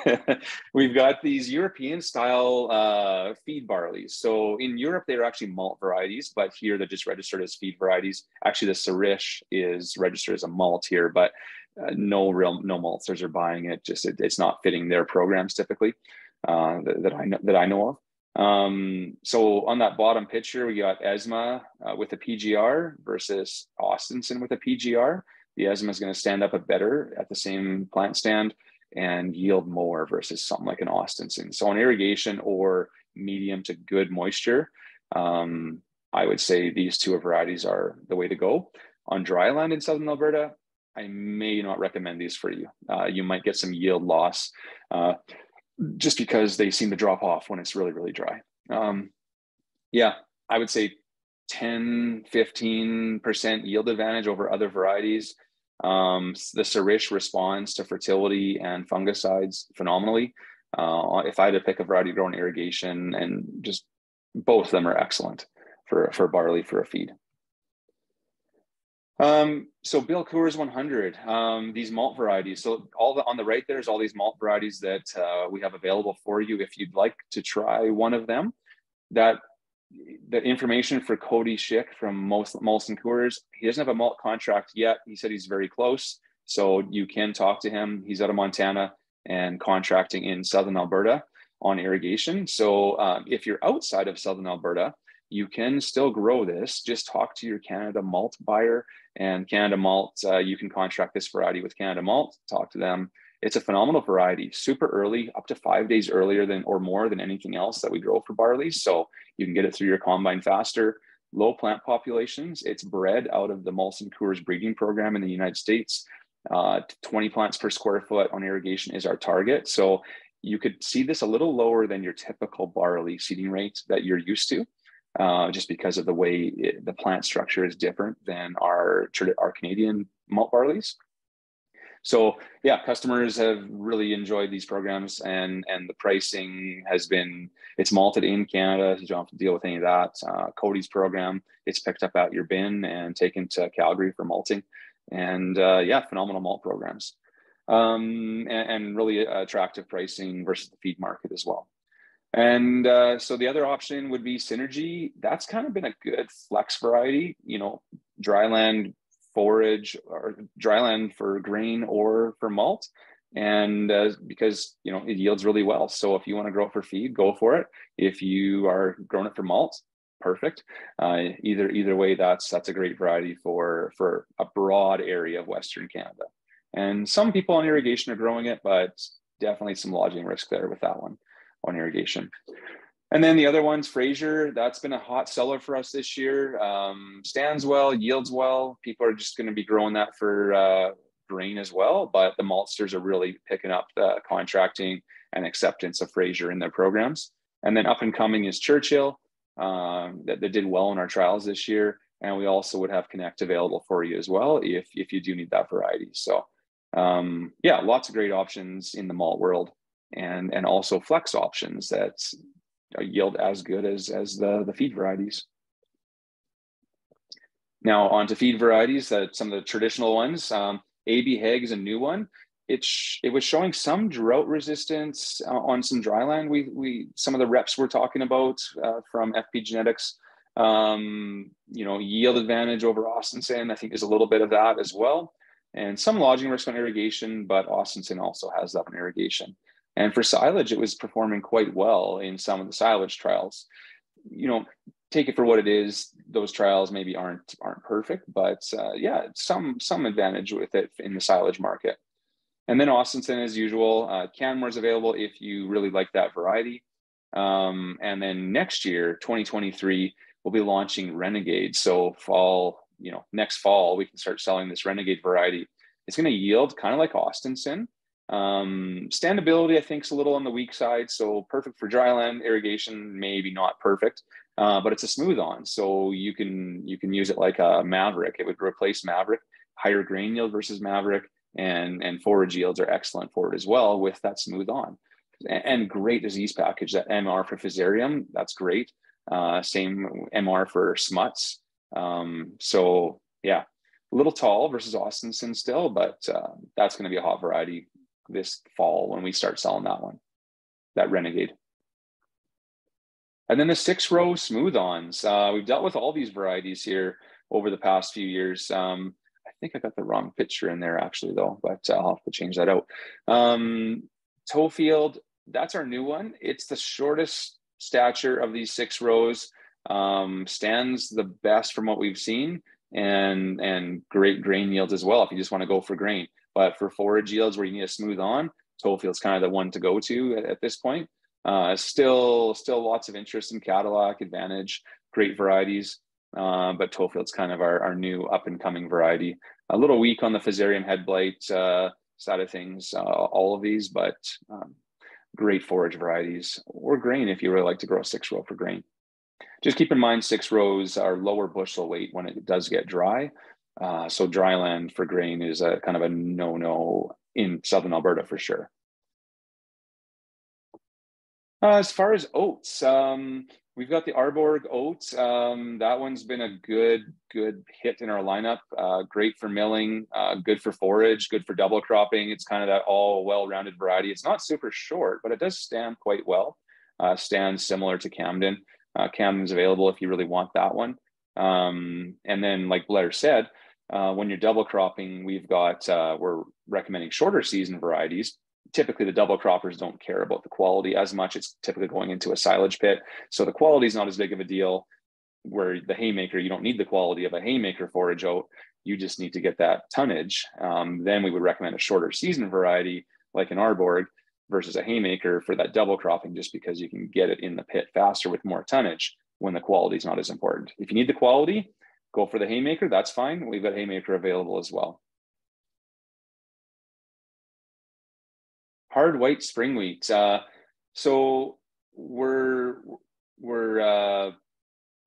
We've got these European style uh, feed barleys. So in Europe, they're actually malt varieties, but here they're just registered as feed varieties. Actually, the Sirish is registered as a malt here, but uh, no real no maltsters are buying it. Just it, it's not fitting their programs typically uh, that, that I know that I know of. Um, so on that bottom picture, we got ESMA uh, with a PGR versus Austenson with a PGR. The ESMA is going to stand up a better at the same plant stand and yield more versus something like an Austenson. So on irrigation or medium to good moisture, um, I would say these two varieties are the way to go. On dry land in southern Alberta, I may not recommend these for you. Uh, you might get some yield loss. Uh, just because they seem to drop off when it's really, really dry. Um, yeah, I would say 10, 15% yield advantage over other varieties. Um, the Sirish responds to fertility and fungicides phenomenally. Uh, if I had to pick a variety grown irrigation, and just both of them are excellent for, for barley for a feed. Um, so Bill Coors 100, um, these malt varieties. So all the on the right there's all these malt varieties that uh, we have available for you if you'd like to try one of them. That the information for Cody Schick from Molson Coors, he doesn't have a malt contract yet. He said he's very close, so you can talk to him. He's out of Montana and contracting in Southern Alberta on irrigation. So um, if you're outside of Southern Alberta, you can still grow this. Just talk to your Canada Malt buyer and Canada Malt. Uh, you can contract this variety with Canada Malt. Talk to them. It's a phenomenal variety, super early, up to five days earlier than or more than anything else that we grow for barley. So you can get it through your combine faster. Low plant populations. It's bred out of the Molson Coors breeding program in the United States. Uh, 20 plants per square foot on irrigation is our target. So you could see this a little lower than your typical barley seeding rate that you're used to uh, just because of the way it, the plant structure is different than our our Canadian malt barleys. So yeah, customers have really enjoyed these programs, and and the pricing has been it's malted in Canada, so you don't have to deal with any of that. Uh, Cody's program, it's picked up at your bin and taken to Calgary for malting, and uh, yeah, phenomenal malt programs, um, and, and really attractive pricing versus the feed market as well. And uh, so the other option would be Synergy. That's kind of been a good flex variety, you know, dryland forage or dryland for grain or for malt. And uh, because, you know, it yields really well. So if you want to grow it for feed, go for it. If you are growing it for malt, perfect. Uh, either either way, that's that's a great variety for for a broad area of Western Canada. And some people on irrigation are growing it, but definitely some lodging risk there with that one on irrigation. And then the other ones, Fraser, that's been a hot seller for us this year. Um, stands well, yields well. People are just going to be growing that for uh, grain as well. But the maltsters are really picking up the contracting and acceptance of Fraser in their programs. And then up and coming is Churchill um, that, that did well in our trials this year. And we also would have Connect available for you as well if, if you do need that variety. So um, yeah, lots of great options in the malt world and, and also flex options that yield as good as, as the, the feed varieties. Now on to feed varieties, that some of the traditional ones. Um, AB Hague is a new one. It, it was showing some drought resistance uh, on some dryland. We, we some of the reps we're talking about uh, from FP Genetics, um, you know, yield advantage over Austenson. I think there's a little bit of that as well, and some lodging risk on irrigation. But Austenson also has that on irrigation. And for silage, it was performing quite well in some of the silage trials. You know, take it for what it is. Those trials maybe aren't aren't perfect, but uh, yeah, some some advantage with it in the silage market. And then Austenson, as usual, uh, Canmore is available if you really like that variety. Um, and then next year, 2023, we'll be launching Renegade. So fall, you know, next fall, we can start selling this Renegade variety. It's going to yield kind of like Austenson, um, standability, I think, is a little on the weak side. So perfect for dryland irrigation, maybe not perfect, uh, but it's a smooth awn. So you can you can use it like a Maverick. It would replace Maverick, higher grain yield versus Maverick, and and forage yields are excellent for it as well with that smooth awn. And, and great disease package. That MR for Fusarium, that's great. Uh, same MR for smuts. Um, so yeah, a little tall versus Austenson still, but uh, that's going to be a hot variety this fall when we start selling that one, that Renegade. And then the six row smooth awns. Uh, we've dealt with all these varieties here over the past few years. Um, I think I got the wrong picture in there actually though, but I'll have to change that out. Um, Tofield, that's our new one. It's the shortest stature of these six rows. Um, stands the best from what we've seen and and great grain yields as well if you just want to go for grain. But for forage yields where you need a smooth awn, Tofield's kind of the one to go to at, at this point. Uh, still, still lots of interest in Cadillac, Advantage, great varieties. Uh, but Tofield's kind of our, our new up and coming variety. A little weak on the Fusarium head blight uh, side of things, uh, all of these, but um, great forage varieties or grain if you really like to grow six row for grain. Just keep in mind six rows are lower bushel weight when it does get dry. Uh, so dry land for grain is a kind of a no-no in southern Alberta for sure. Uh, as far as oats, um, we've got the Arborg oats. Um, that one's been a good, good hit in our lineup. Uh, great for milling, uh, good for forage, good for double cropping. It's kind of that all well-rounded variety. It's not super short, but it does stand quite well. Uh, stands similar to Camden. Uh, Camden's available if you really want that one. Um, and then, like Blair said, uh, when you're double cropping, we've got uh, we're recommending shorter season varieties. Typically, the double croppers don't care about the quality as much. It's typically going into a silage pit, so the quality is not as big of a deal. Where the haymaker, you don't need the quality of a haymaker forage oat. You just need to get that tonnage. Um, then we would recommend a shorter season variety like an Arborg versus a haymaker for that double cropping, just because you can get it in the pit faster with more tonnage when the quality is not as important. If you need the quality, go for the haymaker, that's fine. We've got haymaker available as well. Hard white spring wheat. Uh, so we're we're uh,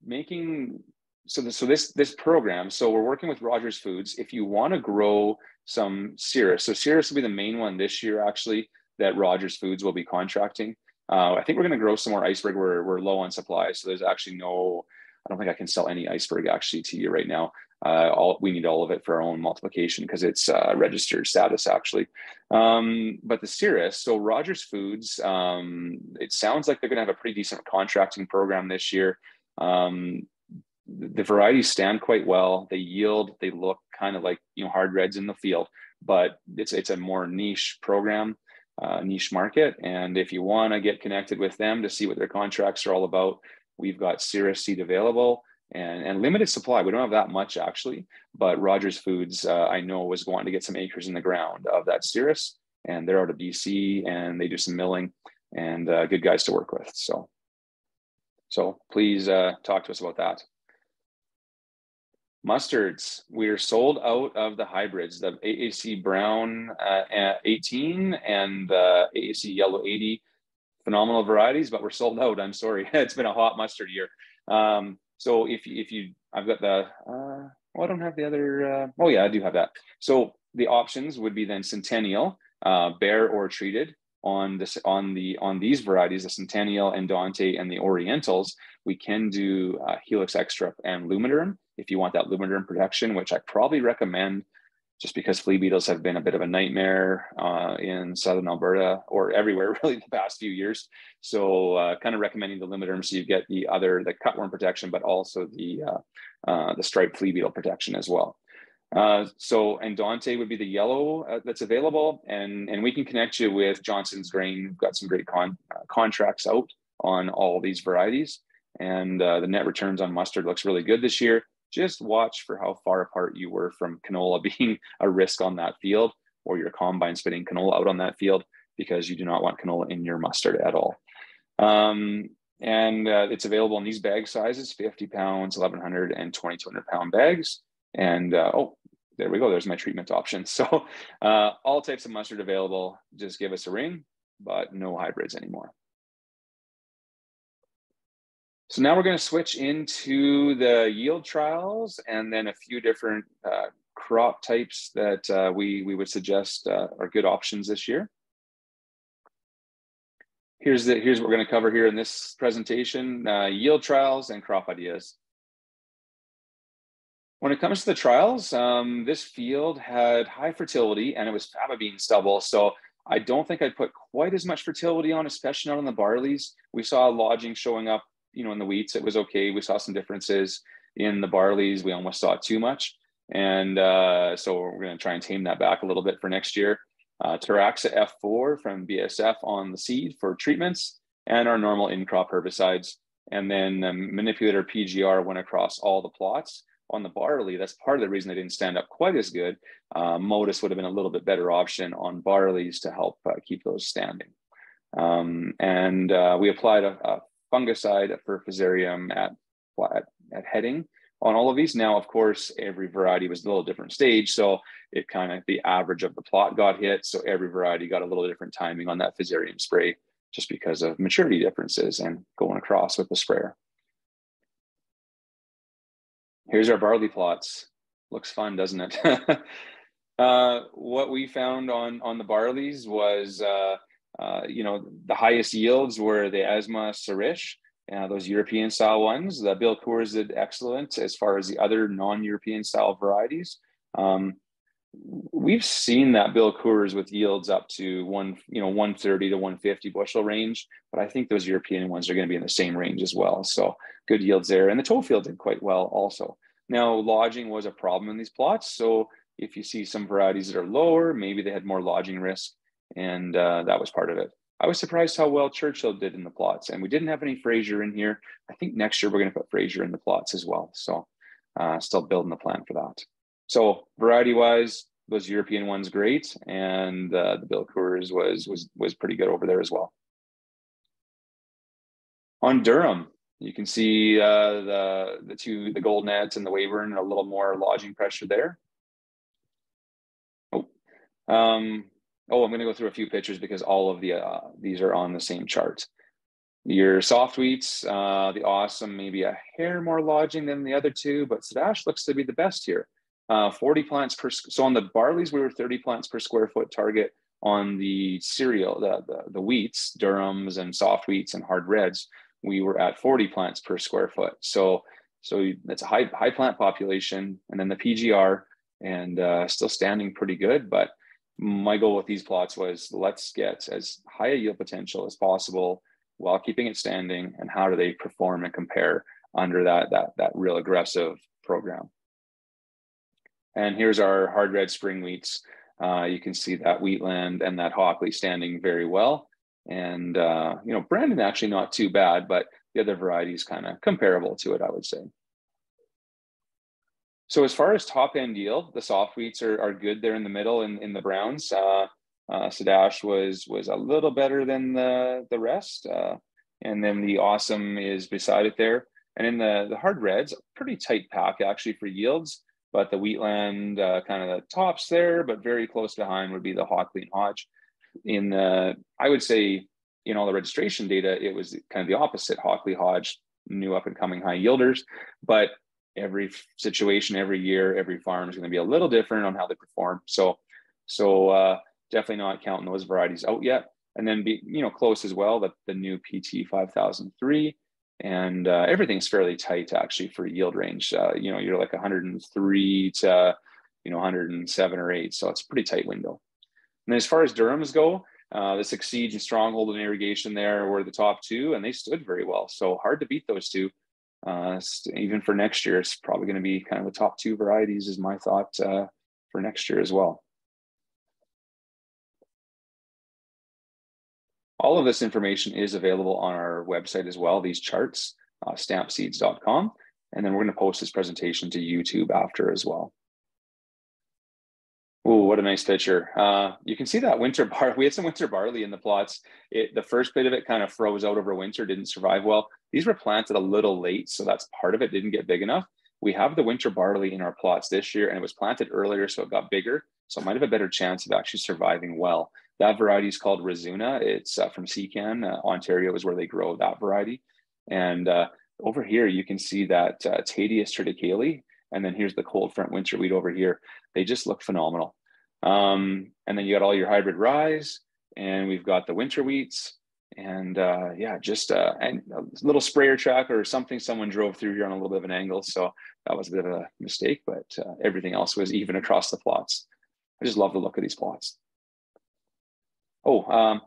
making so this, so this this program. So we're working with Rogers Foods. If you want to grow some cirrus, so cirrus will be the main one this year actually that Rogers Foods will be contracting. Uh, I think we're going to grow some more iceberg. We're we're low on supply, so there's actually no I don't think I can sell any iceberg actually to you right now. Uh, all we need all of it for our own multiplication because it's uh, registered status actually. Um, but the cirrus, so Rogers Foods, um, it sounds like they're going to have a pretty decent contracting program this year. Um, the varieties stand quite well. They yield. They look kind of like you know hard reds in the field, but it's it's a more niche program, uh, niche market. And if you want to get connected with them to see what their contracts are all about, We've got Cirrus seed available and, and limited supply. We don't have that much actually, but Rogers Foods, uh, I know, was wanting to get some acres in the ground of that Cirrus, and they're out of BC and they do some milling and uh, good guys to work with. So So please uh, talk to us about that. Mustards, we are sold out of the hybrids, the AAC Brown uh, 18 and the AAC Yellow 80. Phenomenal varieties, but we're sold out. I'm sorry. it's been a hot mustard year. Um, so if, if you, I've got the, uh, well, I don't have the other, uh, oh yeah, I do have that. So the options would be then Centennial, uh, bare or treated, on this on the on these varieties, the Centennial, and Dante and the Orientals, we can do uh, Helix Extra and Lumiderm if you want that Lumiderm protection, which I probably recommend just because flea beetles have been a bit of a nightmare uh, in southern Alberta or everywhere really the past few years. So uh, kind of recommending the Lumiderm so you get the other the cutworm protection, but also the uh, uh the striped flea beetle protection as well. Uh, so Andante would be the yellow uh, that's available, and and we can connect you with Johnson's Grain. We've got some great con, contracts out on all these varieties, and the net returns on mustard looks really good this year. Just watch for how far apart you were from canola being a risk on that field, or your combine spitting canola out on that field, because you do not want canola in your mustard at all. Um, and uh, it's available in these bag sizes 50 pounds 1100 and 2200 pound bags and uh, oh there we go. There's my treatment options. So uh, all types of mustard available. Just give us a ring, but no hybrids anymore. So now we're going to switch into the yield trials and then a few different uh, crop types that uh, we, we would suggest uh, are good options this year. Here's, the, here's what we're going to cover here in this presentation, uh, yield trials and crop ideas. When it comes to the trials, um, this field had high fertility and it was faba bean stubble. So I don't think I'd put quite as much fertility on, especially not on the barleys. We saw lodging showing up, you know, in the wheats. It was okay. We saw some differences in the barleys. We almost saw too much. And uh, so we're going to try and tame that back a little bit for next year. Uh, Teraxxa F4 from BASF on the seed for treatments and our normal in-crop herbicides. And then um, manipulator PGR went across all the plots on the barley, that's part of the reason they didn't stand up quite as good. Uh, Moddus would have been a little bit better option on barleys to help uh, keep those standing. Um, and uh, we applied a, a, fungicide for Fusarium at, at, at heading on all of these. Now, of course, every variety was a little different stage. So it kind of, the average of the plot got hit. So every variety got a little different timing on that Fusarium spray just because of maturity differences and going across with the sprayer. Here's our barley plots. Looks fun, doesn't it? uh, what we found on on the barleys was, uh, uh, you know, the highest yields were the ESMA Sirish, uh, those European style ones. The Bill Coors did excellent as far as the other non-European style varieties. Um, we've seen that Bill Coors with yields up to one, you know, 130 to 150 bushel range, but I think those European ones are going to be in the same range as well. So good yields there. And the Tofield did quite well also. Now, lodging was a problem in these plots. So if you see some varieties that are lower, maybe they had more lodging risk, and uh, that was part of it. I was surprised how well Churchill did in the plots, and we didn't have any Fraser in here. I think next year we're going to put Fraser in the plots as well. So uh, still building the plan for that. So variety wise, those European ones great, and uh, the Bill Coors was was was pretty good over there as well. On durum, you can see uh, the the two the gold nets and the Weyburn a little more lodging pressure there. Oh, um, oh, I'm going to go through a few pictures because all of the uh, these are on the same chart. Your soft wheats, uh, the awesome, maybe a hair more lodging than the other two, but Sadash looks to be the best here. Uh, 40 plants per, so on the barleys, we were 30 plants per square foot target. On the cereal, the, the, the wheats, durums and soft wheats and hard reds, we were at 40 plants per square foot. So, so that's a high, high plant population. And then the PGR and uh, still standing pretty good. But my goal with these plots was let's get as high a yield potential as possible while keeping it standing. And how do they perform and compare under that, that, that real aggressive program? And here's our hard red spring wheats. Uh, you can see that wheatland and that Hockley standing very well. And, uh, you know, Brandon actually not too bad, but the other varieties kind of comparable to it, I would say. So as far as top end yield, the soft wheats are, are good there in the middle in, in the browns. Uh, uh, Sadash was was a little better than the, the rest. Uh, and then the awesome is beside it there. And in the, the hard reds, pretty tight pack actually for yields, but the wheatland uh, kind of the tops there, but very close behind would be the Hockley Hodge. In the, I would say, in all the registration data, it was kind of the opposite. Hockley Hodge, new up and coming high yielders, but every situation, every year, every farm is going to be a little different on how they perform. So, so uh, definitely not counting those varieties out yet. And then be you know close as well. That the new PT five thousand three, and uh, everything's fairly tight actually for yield range. Uh, you know, you're like 103 to you know 107 or eight, so it's a pretty tight window. And as far as durums go, uh, the Succeed and Stronghold and Irrigation there were the top two, and they stood very well. So hard to beat those two. Uh, even for next year, it's probably going to be kind of the top two varieties, is my thought uh, for next year as well. All of this information is available on our website as well, these charts, uh, stampseeds.com. And then we're going to post this presentation to YouTube after as well. Oh, what a nice picture. Uh, you can see that winter bar. We had some winter barley in the plots. It, the first bit of it kind of froze out over winter, didn't survive well. These were planted a little late, so that's part of it, didn't get big enough. We have the winter barley in our plots this year, and it was planted earlier, so it got bigger. So it might have a better chance of actually surviving well. That variety is called Razuna. It's uh, from Secan, uh, Ontario is where they grow that variety. And uh, over here, you can see that uh, Tadius triticale, and then here's the cold front winter wheat over here. They just look phenomenal. Um, and then you got all your hybrid rye, and we've got the winter wheats. And uh, yeah, just uh, a little sprayer track or something someone drove through here on a little bit of an angle. So that was a bit of a mistake, but uh, everything else was even across the plots. I just love the look of these plots. Oh, um,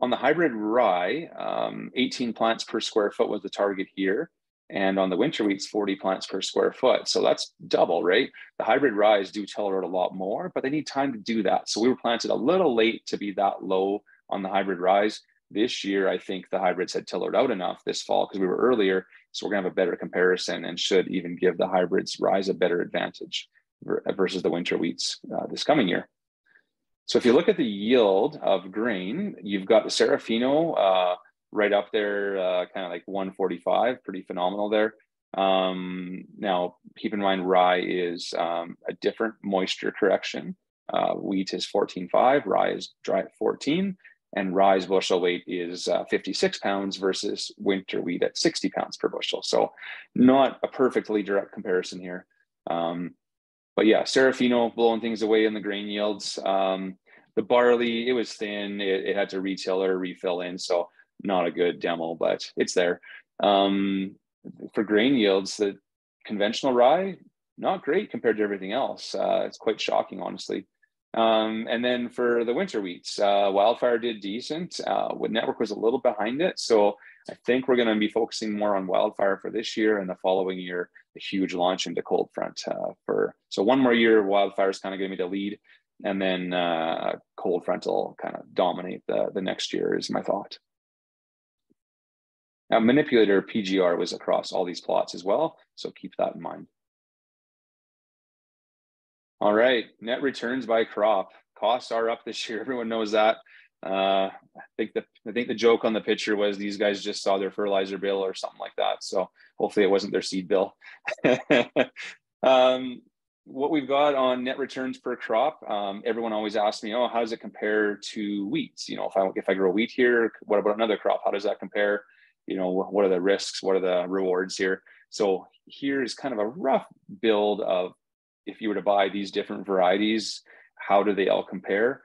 on the hybrid rye, um, 18 plants per square foot was the target here. And on the winter wheats, 40 plants per square foot. So that's double, right? The hybrid rye do tiller a lot more, but they need time to do that. So we were planted a little late to be that low on the hybrid rye. This year, I think the hybrids had tillered out enough this fall because we were earlier. So we're going to have a better comparison and should even give the hybrids rise a better advantage versus the winter wheats uh, this coming year. So if you look at the yield of grain, you've got the Serafino uh, right up there, uh, kind of like 145, pretty phenomenal there. Um, now, keep in mind, rye is um, a different moisture correction. Uh, wheat is 14.5, rye is dry at 14, and rye's bushel weight is uh, 56 pounds versus winter wheat at 60 pounds per bushel. So, not a perfectly direct comparison here. Um, but yeah, Serafino blowing things away in the grain yields. Um, the barley, it was thin. It, it, had to retail or refill in. So not a good demo, but it's there. Um, for grain yields, the conventional rye, not great compared to everything else. Uh, it's quite shocking, honestly. Um, and then for the winter wheats, uh, Wildfire did decent. Uh, Network was a little behind it. So I think we're going to be focusing more on Wildfire for this year and the following year, a huge launch into Cold Front uh, for. So one more year, Wildfire is kind of going to be the lead. And then uh, Cold Front will kind of dominate the, the next year, is my thought. Now, manipulator PGR was across all these plots as well, so keep that in mind. All right, net returns by crop. Costs are up this year. Everyone knows that. Uh, I think the I think the joke on the picture was these guys just saw their fertilizer bill or something like that. So hopefully it wasn't their seed bill. um, what we've got on net returns per crop, um, everyone always asks me, oh, how does it compare to wheat? You know, if I if I grow wheat here, what about another crop? How does that compare? You know what are the risks? What are the rewards here? So here's kind of a rough build of if you were to buy these different varieties how do they all compare?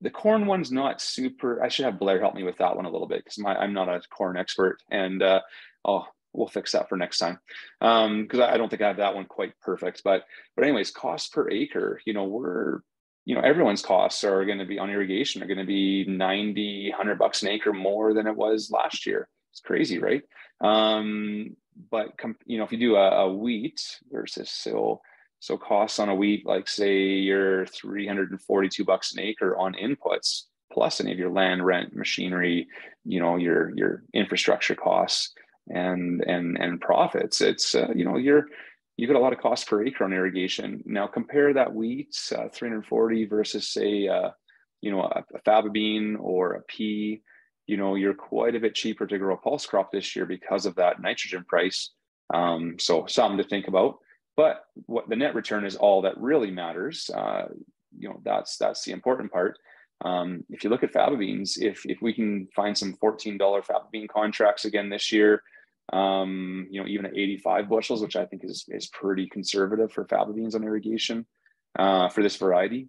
The corn one's not super i should have blair help me with that one a little bit because i'm not a corn expert and uh, oh we'll fix that for next time. Because um, I don't think I have that one quite perfect. But but anyways, cost per acre, you know, we're you know everyone's costs are going to be on irrigation are going to be 90 100 bucks an acre more than it was last year it's crazy, right? Um, but you know, if you do a, a wheat versus so so costs on a wheat, like say you're 342 bucks an acre on inputs, plus any of your land rent, machinery, you know, your your infrastructure costs and and and profits. It's uh, you know you're you get a lot of cost per acre on irrigation. Now compare that wheat uh, 340 versus say uh, you know a, a faba bean or a pea you know, you're quite a bit cheaper to grow a pulse crop this year because of that nitrogen price. Um, so something to think about. But what the net return is all that really matters. Uh, you know, that's that's the important part. Um, if you look at faba beans, if if we can find some $14 faba bean contracts again this year, um, you know, even at 85 bushels, which I think is is pretty conservative for faba beans on irrigation uh, for this variety.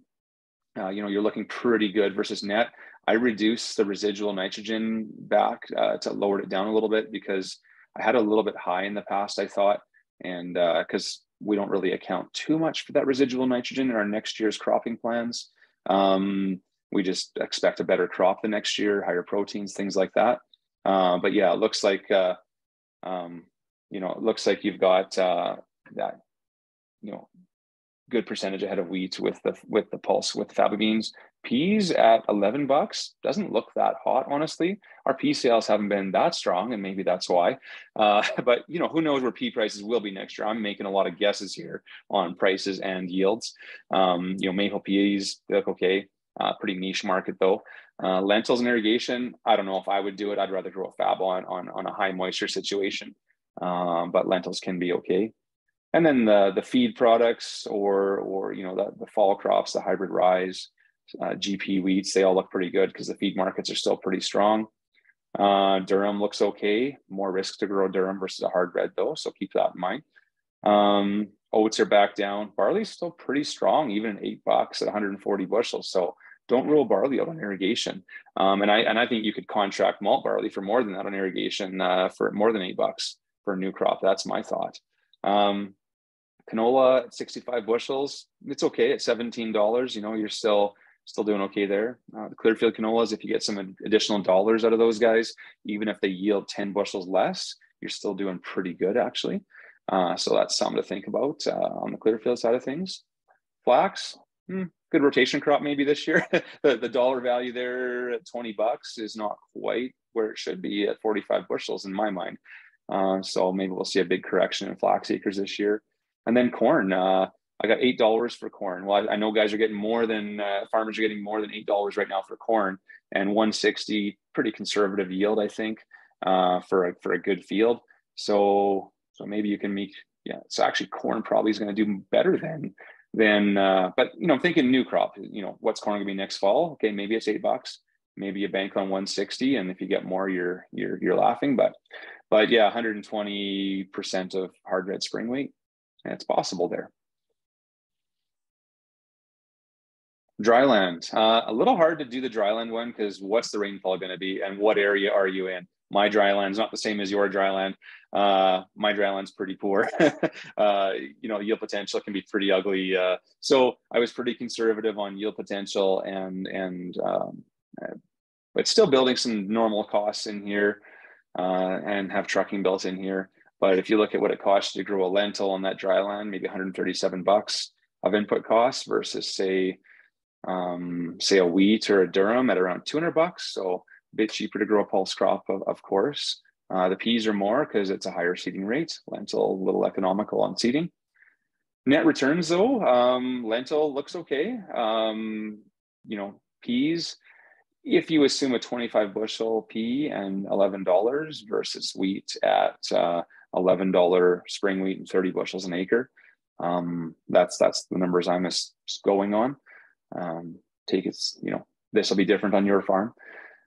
Uh, you know, you're looking pretty good versus net. I reduced the residual nitrogen back uh, to lower it down a little bit because I had a little bit high in the past, I thought, and because uh, we don't really account too much for that residual nitrogen in our next year's cropping plans. Um, we just expect a better crop the next year, higher proteins, things like that. Uh, but yeah, it looks like uh, um, you know, it looks like you've got uh, that you know good percentage ahead of wheat with the with the pulse with faba beans. Peas at 11 bucks doesn't look that hot, honestly. Our pea sales haven't been that strong, and maybe that's why. Uh, but you know, who knows where pea prices will be next year? I'm making a lot of guesses here on prices and yields. Um, you know, maple peas look okay. Uh, pretty niche market though. Uh, lentils and irrigation, I don't know if I would do it. I'd rather grow a fab on on, on a high moisture situation. Um, but lentils can be okay and then the the feed products or or you know the, the fall crops the hybrid rye uh, gp wheats they all look pretty good because the feed markets are still pretty strong. Uh, durum looks okay. More risk to grow durum versus a hard red though so keep that in mind. Um, oats are back down. Barley's still pretty strong even at eight bucks at 140 bushels so don't rule barley out on irrigation. Um, and i and i think you could contract malt barley for more than that on irrigation uh, for more than eight bucks for a new crop. That's my thought. Um, canola at 65 bushels, it's okay at $17. You know, you're still still doing okay there. Uh, the Clearfield canolas, if you get some additional dollars out of those guys, even if they yield 10 bushels less, you're still doing pretty good actually. Uh, so that's something to think about uh, on the Clearfield side of things. Flax, hmm, good rotation crop maybe this year. the, the dollar value there at 20 bucks is not quite where it should be at 45 bushels in my mind. Uh, so maybe we'll see a big correction in flax acres this year. And then corn, uh, I got eight dollars for corn. Well, I, I, know guys are getting more than uh, farmers are getting more than eight dollars right now for corn, and 160, pretty conservative yield, I think, uh, for a, for a good field. So so maybe you can make yeah. So actually, corn probably is going to do better than than. Uh, but you know, I'm thinking new crop. You know, what's corn going to be next fall? Okay, maybe it's eight bucks. Maybe you bank on 160, and if you get more, you're you're you're laughing. But but yeah, 120 percent of hard red spring wheat it's possible there. Dryland, uh, a little hard to do the dryland one because what's the rainfall going to be and what area are you in? My dryland's not the same as your dryland. Uh, my dryland's pretty poor. uh, you know, yield potential can be pretty ugly. Uh, so I was pretty conservative on yield potential and and um, but still building some normal costs in here uh, and have trucking built in here. But if you look at what it costs to grow a lentil on that dry land, maybe 137 bucks of input costs versus say, um, say a wheat or a durum at around 200 bucks. So a bit cheaper to grow a pulse crop, of, of course. Uh, the peas are more because it's a higher seeding rate. Lentil a little economical on seeding. Net returns though, um, lentil looks okay. Um, you know, peas, if you assume a 25 bushel pea and $11 versus wheat at uh, $11 spring wheat and 30 bushels an acre. Um, that's that's the numbers I'm going on. Um, take it, you know, this will be different on your farm.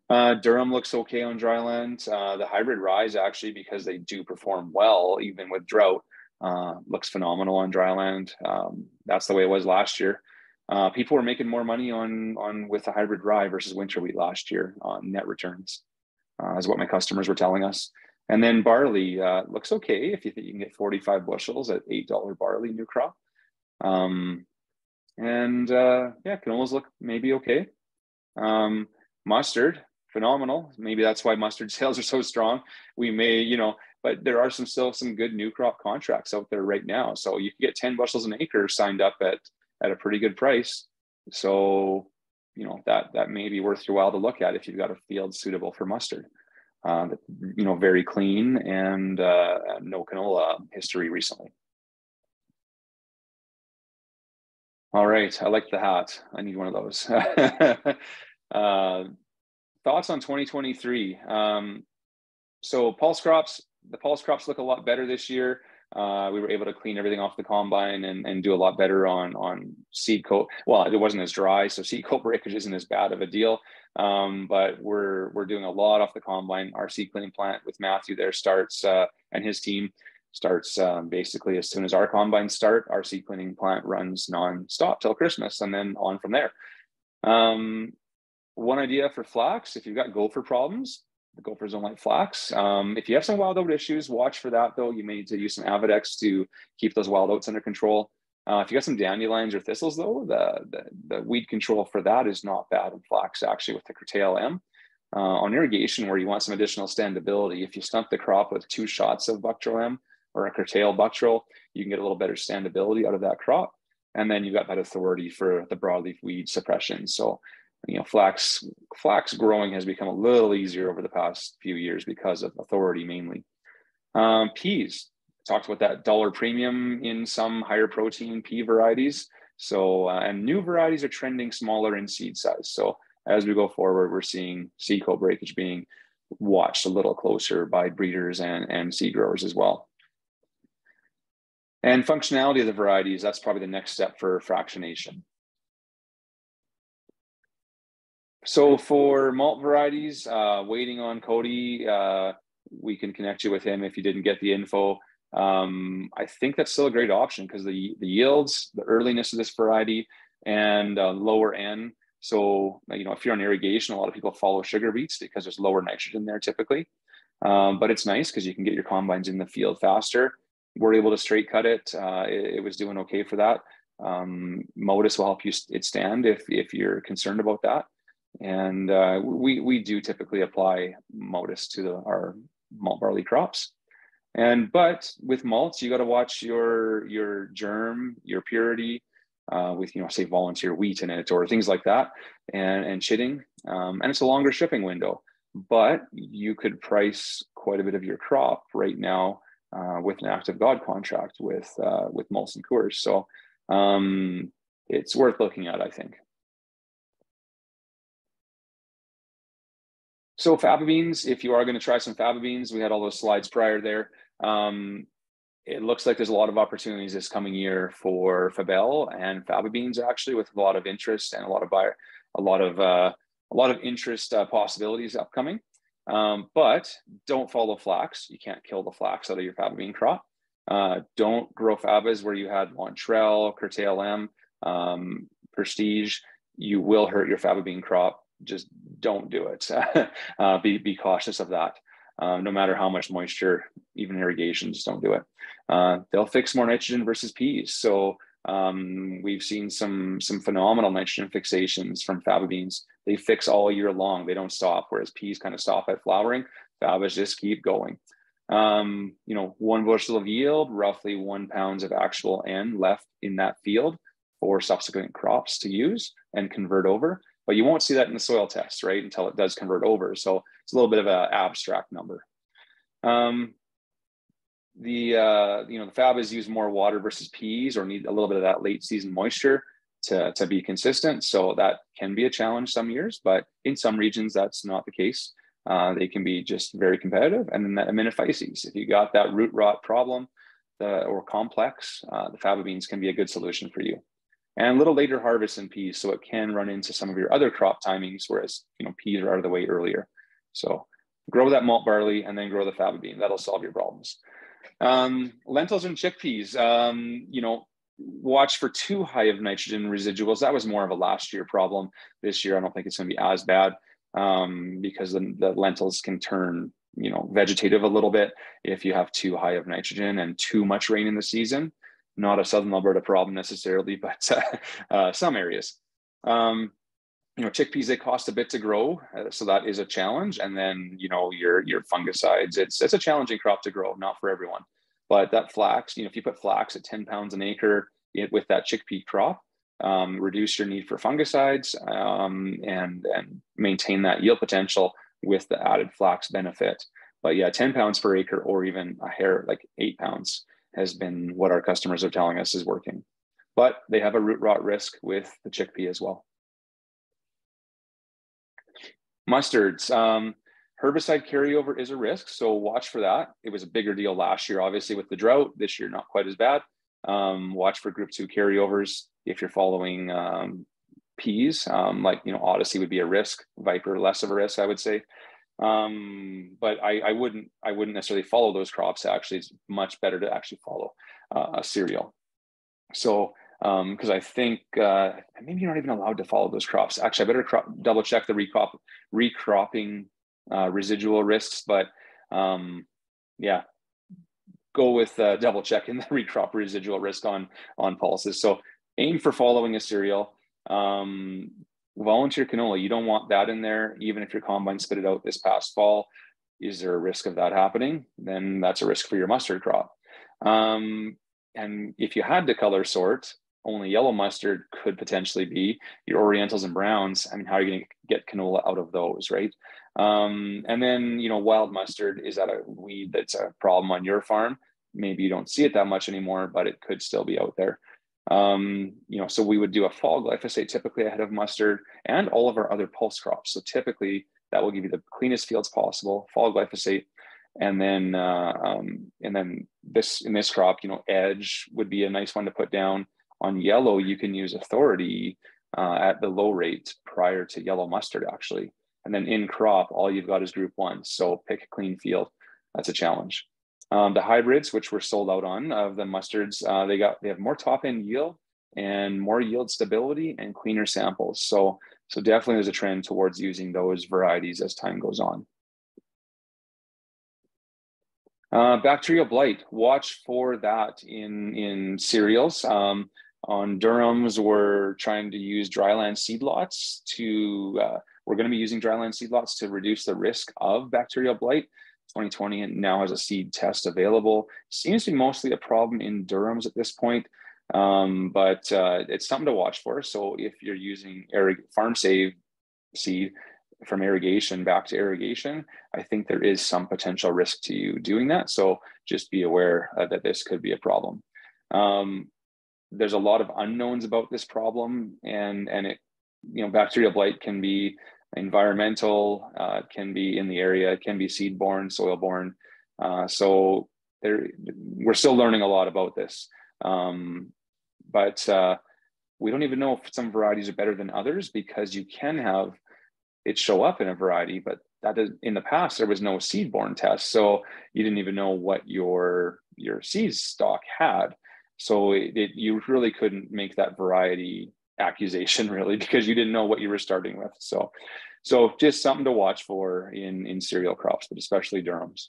Uh, Durum looks okay on dryland. Uh, the hybrid rye actually, because they do perform well even with drought, uh, looks phenomenal on dryland. Um, that's the way it was last year. Uh, people were making more money on on with the hybrid rye versus winter wheat last year on net returns, uh, is what my customers were telling us. And then barley uh, looks okay if you think you can get 45 bushels at $8 barley new crop. Um, and uh, yeah, canolas look maybe okay. Um, mustard, phenomenal. Maybe that's why mustard sales are so strong. We may, you know, but there are some still some good new crop contracts out there right now. So you can get 10 bushels an acre signed up at at a pretty good price. So, you know, that that may be worth your while to look at if you've got a field suitable for mustard uh, you know, very clean and uh, no canola history recently. All right, I like the hat. I need one of those. uh, thoughts on 2023. Um, so pulse crops, the pulse crops look a lot better this year. Uh, we were able to clean everything off the combine and, and do a lot better on on seed coat. Well, it wasn't as dry, so seed coat breakage isn't as bad of a deal. Um, but we're we're doing a lot off the combine. Our seed cleaning plant with Matthew there starts uh, and his team starts um, basically as soon as our combines start. Our seed cleaning plant runs non-stop till Christmas, and then on from there. Um, one idea for flax: if you've got gopher problems, the gophers don't like flax. Um, if you have some wild oat issues, watch for that though. You may need to use some Avadex to keep those wild oats under control. Uh, if you got some dandelions or thistles though, the, the, the, weed control for that is not bad in flax actually with the Curtail M. Uh, on irrigation where you want some additional standability, if you stump the crop with two shots of Buctril M or a Curtail Buctril, you can get a little better standability out of that crop. And then you've got that authority for the broadleaf weed suppression. So you know flax flax growing has become a little easier over the past few years because of authority mainly um, peas talked about that dollar premium in some higher protein pea varieties so uh, and new varieties are trending smaller in seed size so as we go forward we're seeing seed coat breakage being watched a little closer by breeders and, and seed growers as well and functionality of the varieties that's probably the next step for fractionation So for malt varieties, uh, waiting on Cody, uh, we can connect you with him if you didn't get the info. Um, I think that's still a great option because the the yields, the earliness of this variety, and uh, lower N. So you know, if you're on irrigation, a lot of people follow sugar beets because there's lower nitrogen there typically. Um, but it's nice because you can get your combines in the field faster. We're able to straight cut it. Uh, it, it, was doing okay for that. Um, Moddus will help you it stand if if you're concerned about that and uh, we we do typically apply Moddus to the, our malt barley crops. And but with malts, you got to watch your your germ, your purity, uh, with you know say volunteer wheat in it or things like that, and and chitting. Um, and it's a longer shipping window, but you could price quite a bit of your crop right now uh, with an active God contract with uh, with Molson Coors. So um, it's worth looking at, I think. So faba beans, if you are going to try some faba beans, we had all those slides prior there. Um, it looks like there's a lot of opportunities this coming year for Fabel and faba beans actually with a lot of interest and a lot of buyer, a lot of uh, a lot of interest uh, possibilities upcoming. Um, but don't follow flax. You can't kill the flax out of your faba bean crop. Uh, don't grow fabas where you had Montreal, Curtail M, um, Prestige. You will hurt your faba bean crop just don't do it. uh, be, be cautious of that. Um, no matter how much moisture, even irrigation, just don't do it. Uh, they'll fix more nitrogen versus peas. So um, we've seen some some phenomenal nitrogen fixations from faba beans. They fix all year long. They don't stop. Whereas peas kind of stop at flowering. Fabas just keep going. Um, you know, one bushel of yield, roughly one pounds of actual N left in that field for subsequent crops to use and convert over but you won't see that in the soil test, right? Until it does convert over. So it's a little bit of an abstract number. Um, the uh, you know the fabas use more water versus peas or need a little bit of that late season moisture to, to be consistent. So that can be a challenge some years, but in some regions that's not the case. Uh, they can be just very competitive. And then that Aphanomyces, if you got that root rot problem or complex, uh, the faba beans can be a good solution for you and a little later harvest in peas. So it can run into some of your other crop timings, whereas you know peas are out of the way earlier. So grow that malt barley and then grow the faba bean. That'll solve your problems. Um, lentils and chickpeas, um, you know, watch for too high of nitrogen residuals. That was more of a last year problem. This year, I don't think it's going to be as bad um, because the, the lentils can turn, you know, vegetative a little bit if you have too high of nitrogen and too much rain in the season not a Southern Alberta problem necessarily, but uh, uh, some areas. Um, you know, chickpeas they cost a bit to grow, uh, so that is a challenge. And then you know your your fungicides, it's it's a challenging crop to grow, not for everyone. But that flax, you know, if you put flax at 10 pounds an acre with that chickpea crop, um, reduce your need for fungicides um, and and maintain that yield potential with the added flax benefit. But yeah, 10 pounds per acre or even a hair like eight pounds has been what our customers are telling us is working. But they have a root rot risk with the chickpea as well. Mustards. Um, herbicide carryover is a risk, so watch for that. It was a bigger deal last year, obviously, with the drought. This year, not quite as bad. Um, watch for group two carryovers if you're following um, peas. Um, like you know, Odyssey would be a risk. Viper less of a risk, I would say. Um, but I, I, wouldn't I wouldn't necessarily follow those crops. Actually, it's much better to actually follow uh, a cereal. So because um, I think uh, maybe you're not even allowed to follow those crops. Actually, I better crop, double check the recrop recropping uh, residual risks, but um, yeah, go with uh, double checking the recrop residual risk on on pulses. So aim for following a cereal. Um, volunteer canola, you don't want that in there, even if your combine spit it out this past fall. Is there a risk of that happening? Then that's a risk for your mustard crop. Um, and if you had to color sort, only yellow mustard could potentially be your orientals and browns. I mean, how are you going to get canola out of those, right? Um, and then, you know, wild mustard is that a weed that's a problem on your farm? Maybe you don't see it that much anymore, but it could still be out there. Um, you know, so we would do a fall glyphosate typically ahead of mustard and all of our other pulse crops. So typically that will give you the cleanest fields possible, fall glyphosate, and then uh, um, and then this in this crop, you know, edge would be a nice one to put down. On yellow, you can use authority uh, at the low rate prior to yellow mustard, actually. And then in crop, all you've got is group one. So pick a clean field. That's a challenge. Um, the hybrids, which were sold out on of the mustards, uh, they got they have more top end yield and more yield stability and cleaner samples. So so definitely there's a trend towards using those varieties as time goes on. Uh, bacterial blight, watch for that in in cereals. Um, on durums, we're trying to use dryland seed lots to, uh, we're going to be using dryland seed lots to reduce the risk of bacterial blight. 2020 and now has a seed test available. Seems to be mostly a problem in durums at this point, um, but uh, it's something to watch for. So if you're using farm save seed from irrigation back to irrigation, I think there is some potential risk to you doing that. So just be aware uh, that this could be a problem. Um, there's a lot of unknowns about this problem and and it you know bacterial blight can be environmental uh, can be in the area it can be seed borne soil borne. Uh, so there we're still learning a lot about this. Um, but uh, we don't even know if some varieties are better than others because you can have it show up in a variety but that is in the past there was no seed borne test. So you didn't even know what your your seed stock had so it, it, you really couldn't make that variety accusation really because you didn't know what you were starting with. So, so just something to watch for in in cereal crops, but especially durums.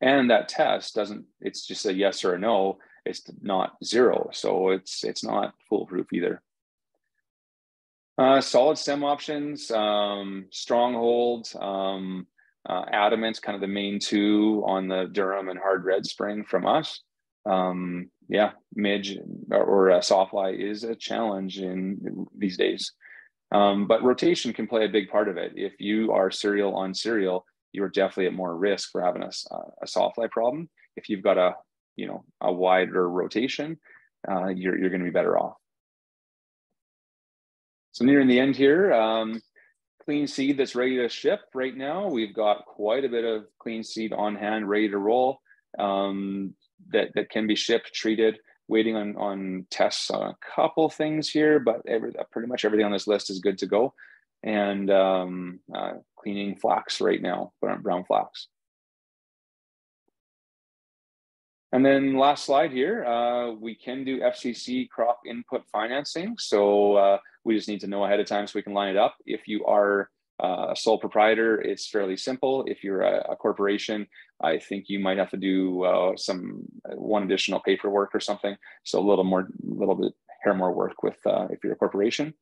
And that test doesn't. It's just a yes or a no. It's not zero, so it's it's not foolproof either. Uh, solid stem options, um, stronghold, um, uh, adamant, kind of the main two on the Durham and hard red spring from us. Um, yeah, midge or, a sawfly is a challenge in these days. Um, but rotation can play a big part of it. If you are cereal on cereal, you're definitely at more risk for having a, a sawfly problem. If you've got a you know a wider rotation, uh, you're you're going to be better off. So nearing the end here, um, clean seed that's ready to ship right now. We've got quite a bit of clean seed on hand, ready to roll. Um, that, that can be shipped, treated, waiting on, on tests on a couple things here, but every, pretty much everything on this list is good to go. And um, uh, cleaning flax right now, brown flax. And then last slide here, uh, we can do FCC crop input financing. So uh, we just need to know ahead of time so we can line it up. If you are uh, a sole proprietor, it's fairly simple. If you're a, a corporation, I think you might have to do uh, some uh, one additional paperwork or something. So a little more, a little bit hair more work with uh, if you're a corporation.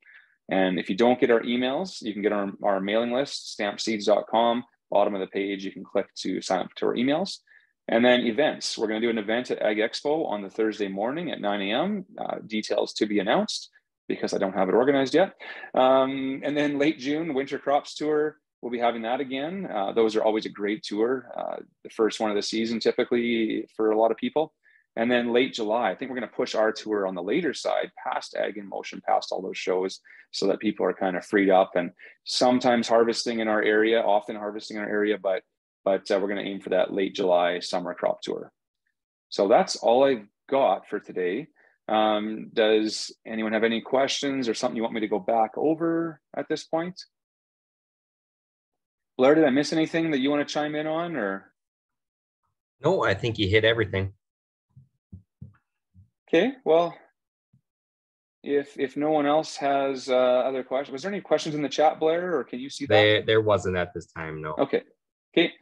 And if you don't get our emails, you can get our, our mailing list, stampseeds.com. Bottom of the page, you can click to sign up to our emails. And then events. We're going to do an event at Ag Expo on the Thursday morning at 9 a.m. Uh, details to be announced because I don't have it organized yet. Um, and then late June, Winter Crops Tour, we'll be having that again. Uh, those are always a great tour, uh, the first one of the season typically for a lot of people. And then late July, I think we're going to push our tour on the later side, past Ag in Motion, past all those shows, so that people are kind of freed up and sometimes harvesting in our area, often harvesting in our area, but but uh, we're going to aim for that late July summer crop tour. So that's all I've got for today. Um, does anyone have any questions or something you want me to go back over at this point? Blair, did I miss anything that you want to chime in on or? No, I think you hit everything. Okay, well, if if no one else has uh, other questions, was there any questions in the chat, Blair, or can you see that? There, there wasn't at this time, no. Okay, okay.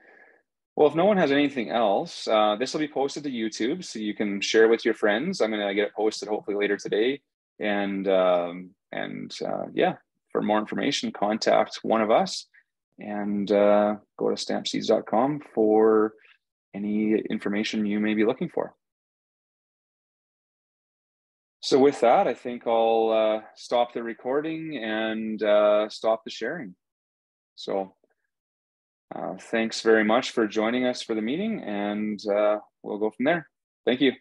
Well, if no one has anything else, uh, this will be posted to YouTube, so you can share with your friends. I'm going to get it posted hopefully later today, and um, and uh, yeah, for more information, contact one of us, and uh, go to stampseeds.com for any information you may be looking for. So with that, I think I'll uh, stop the recording and uh, stop the sharing. So thanks very much for joining us for the meeting, and uh, we'll go from there. Thank you.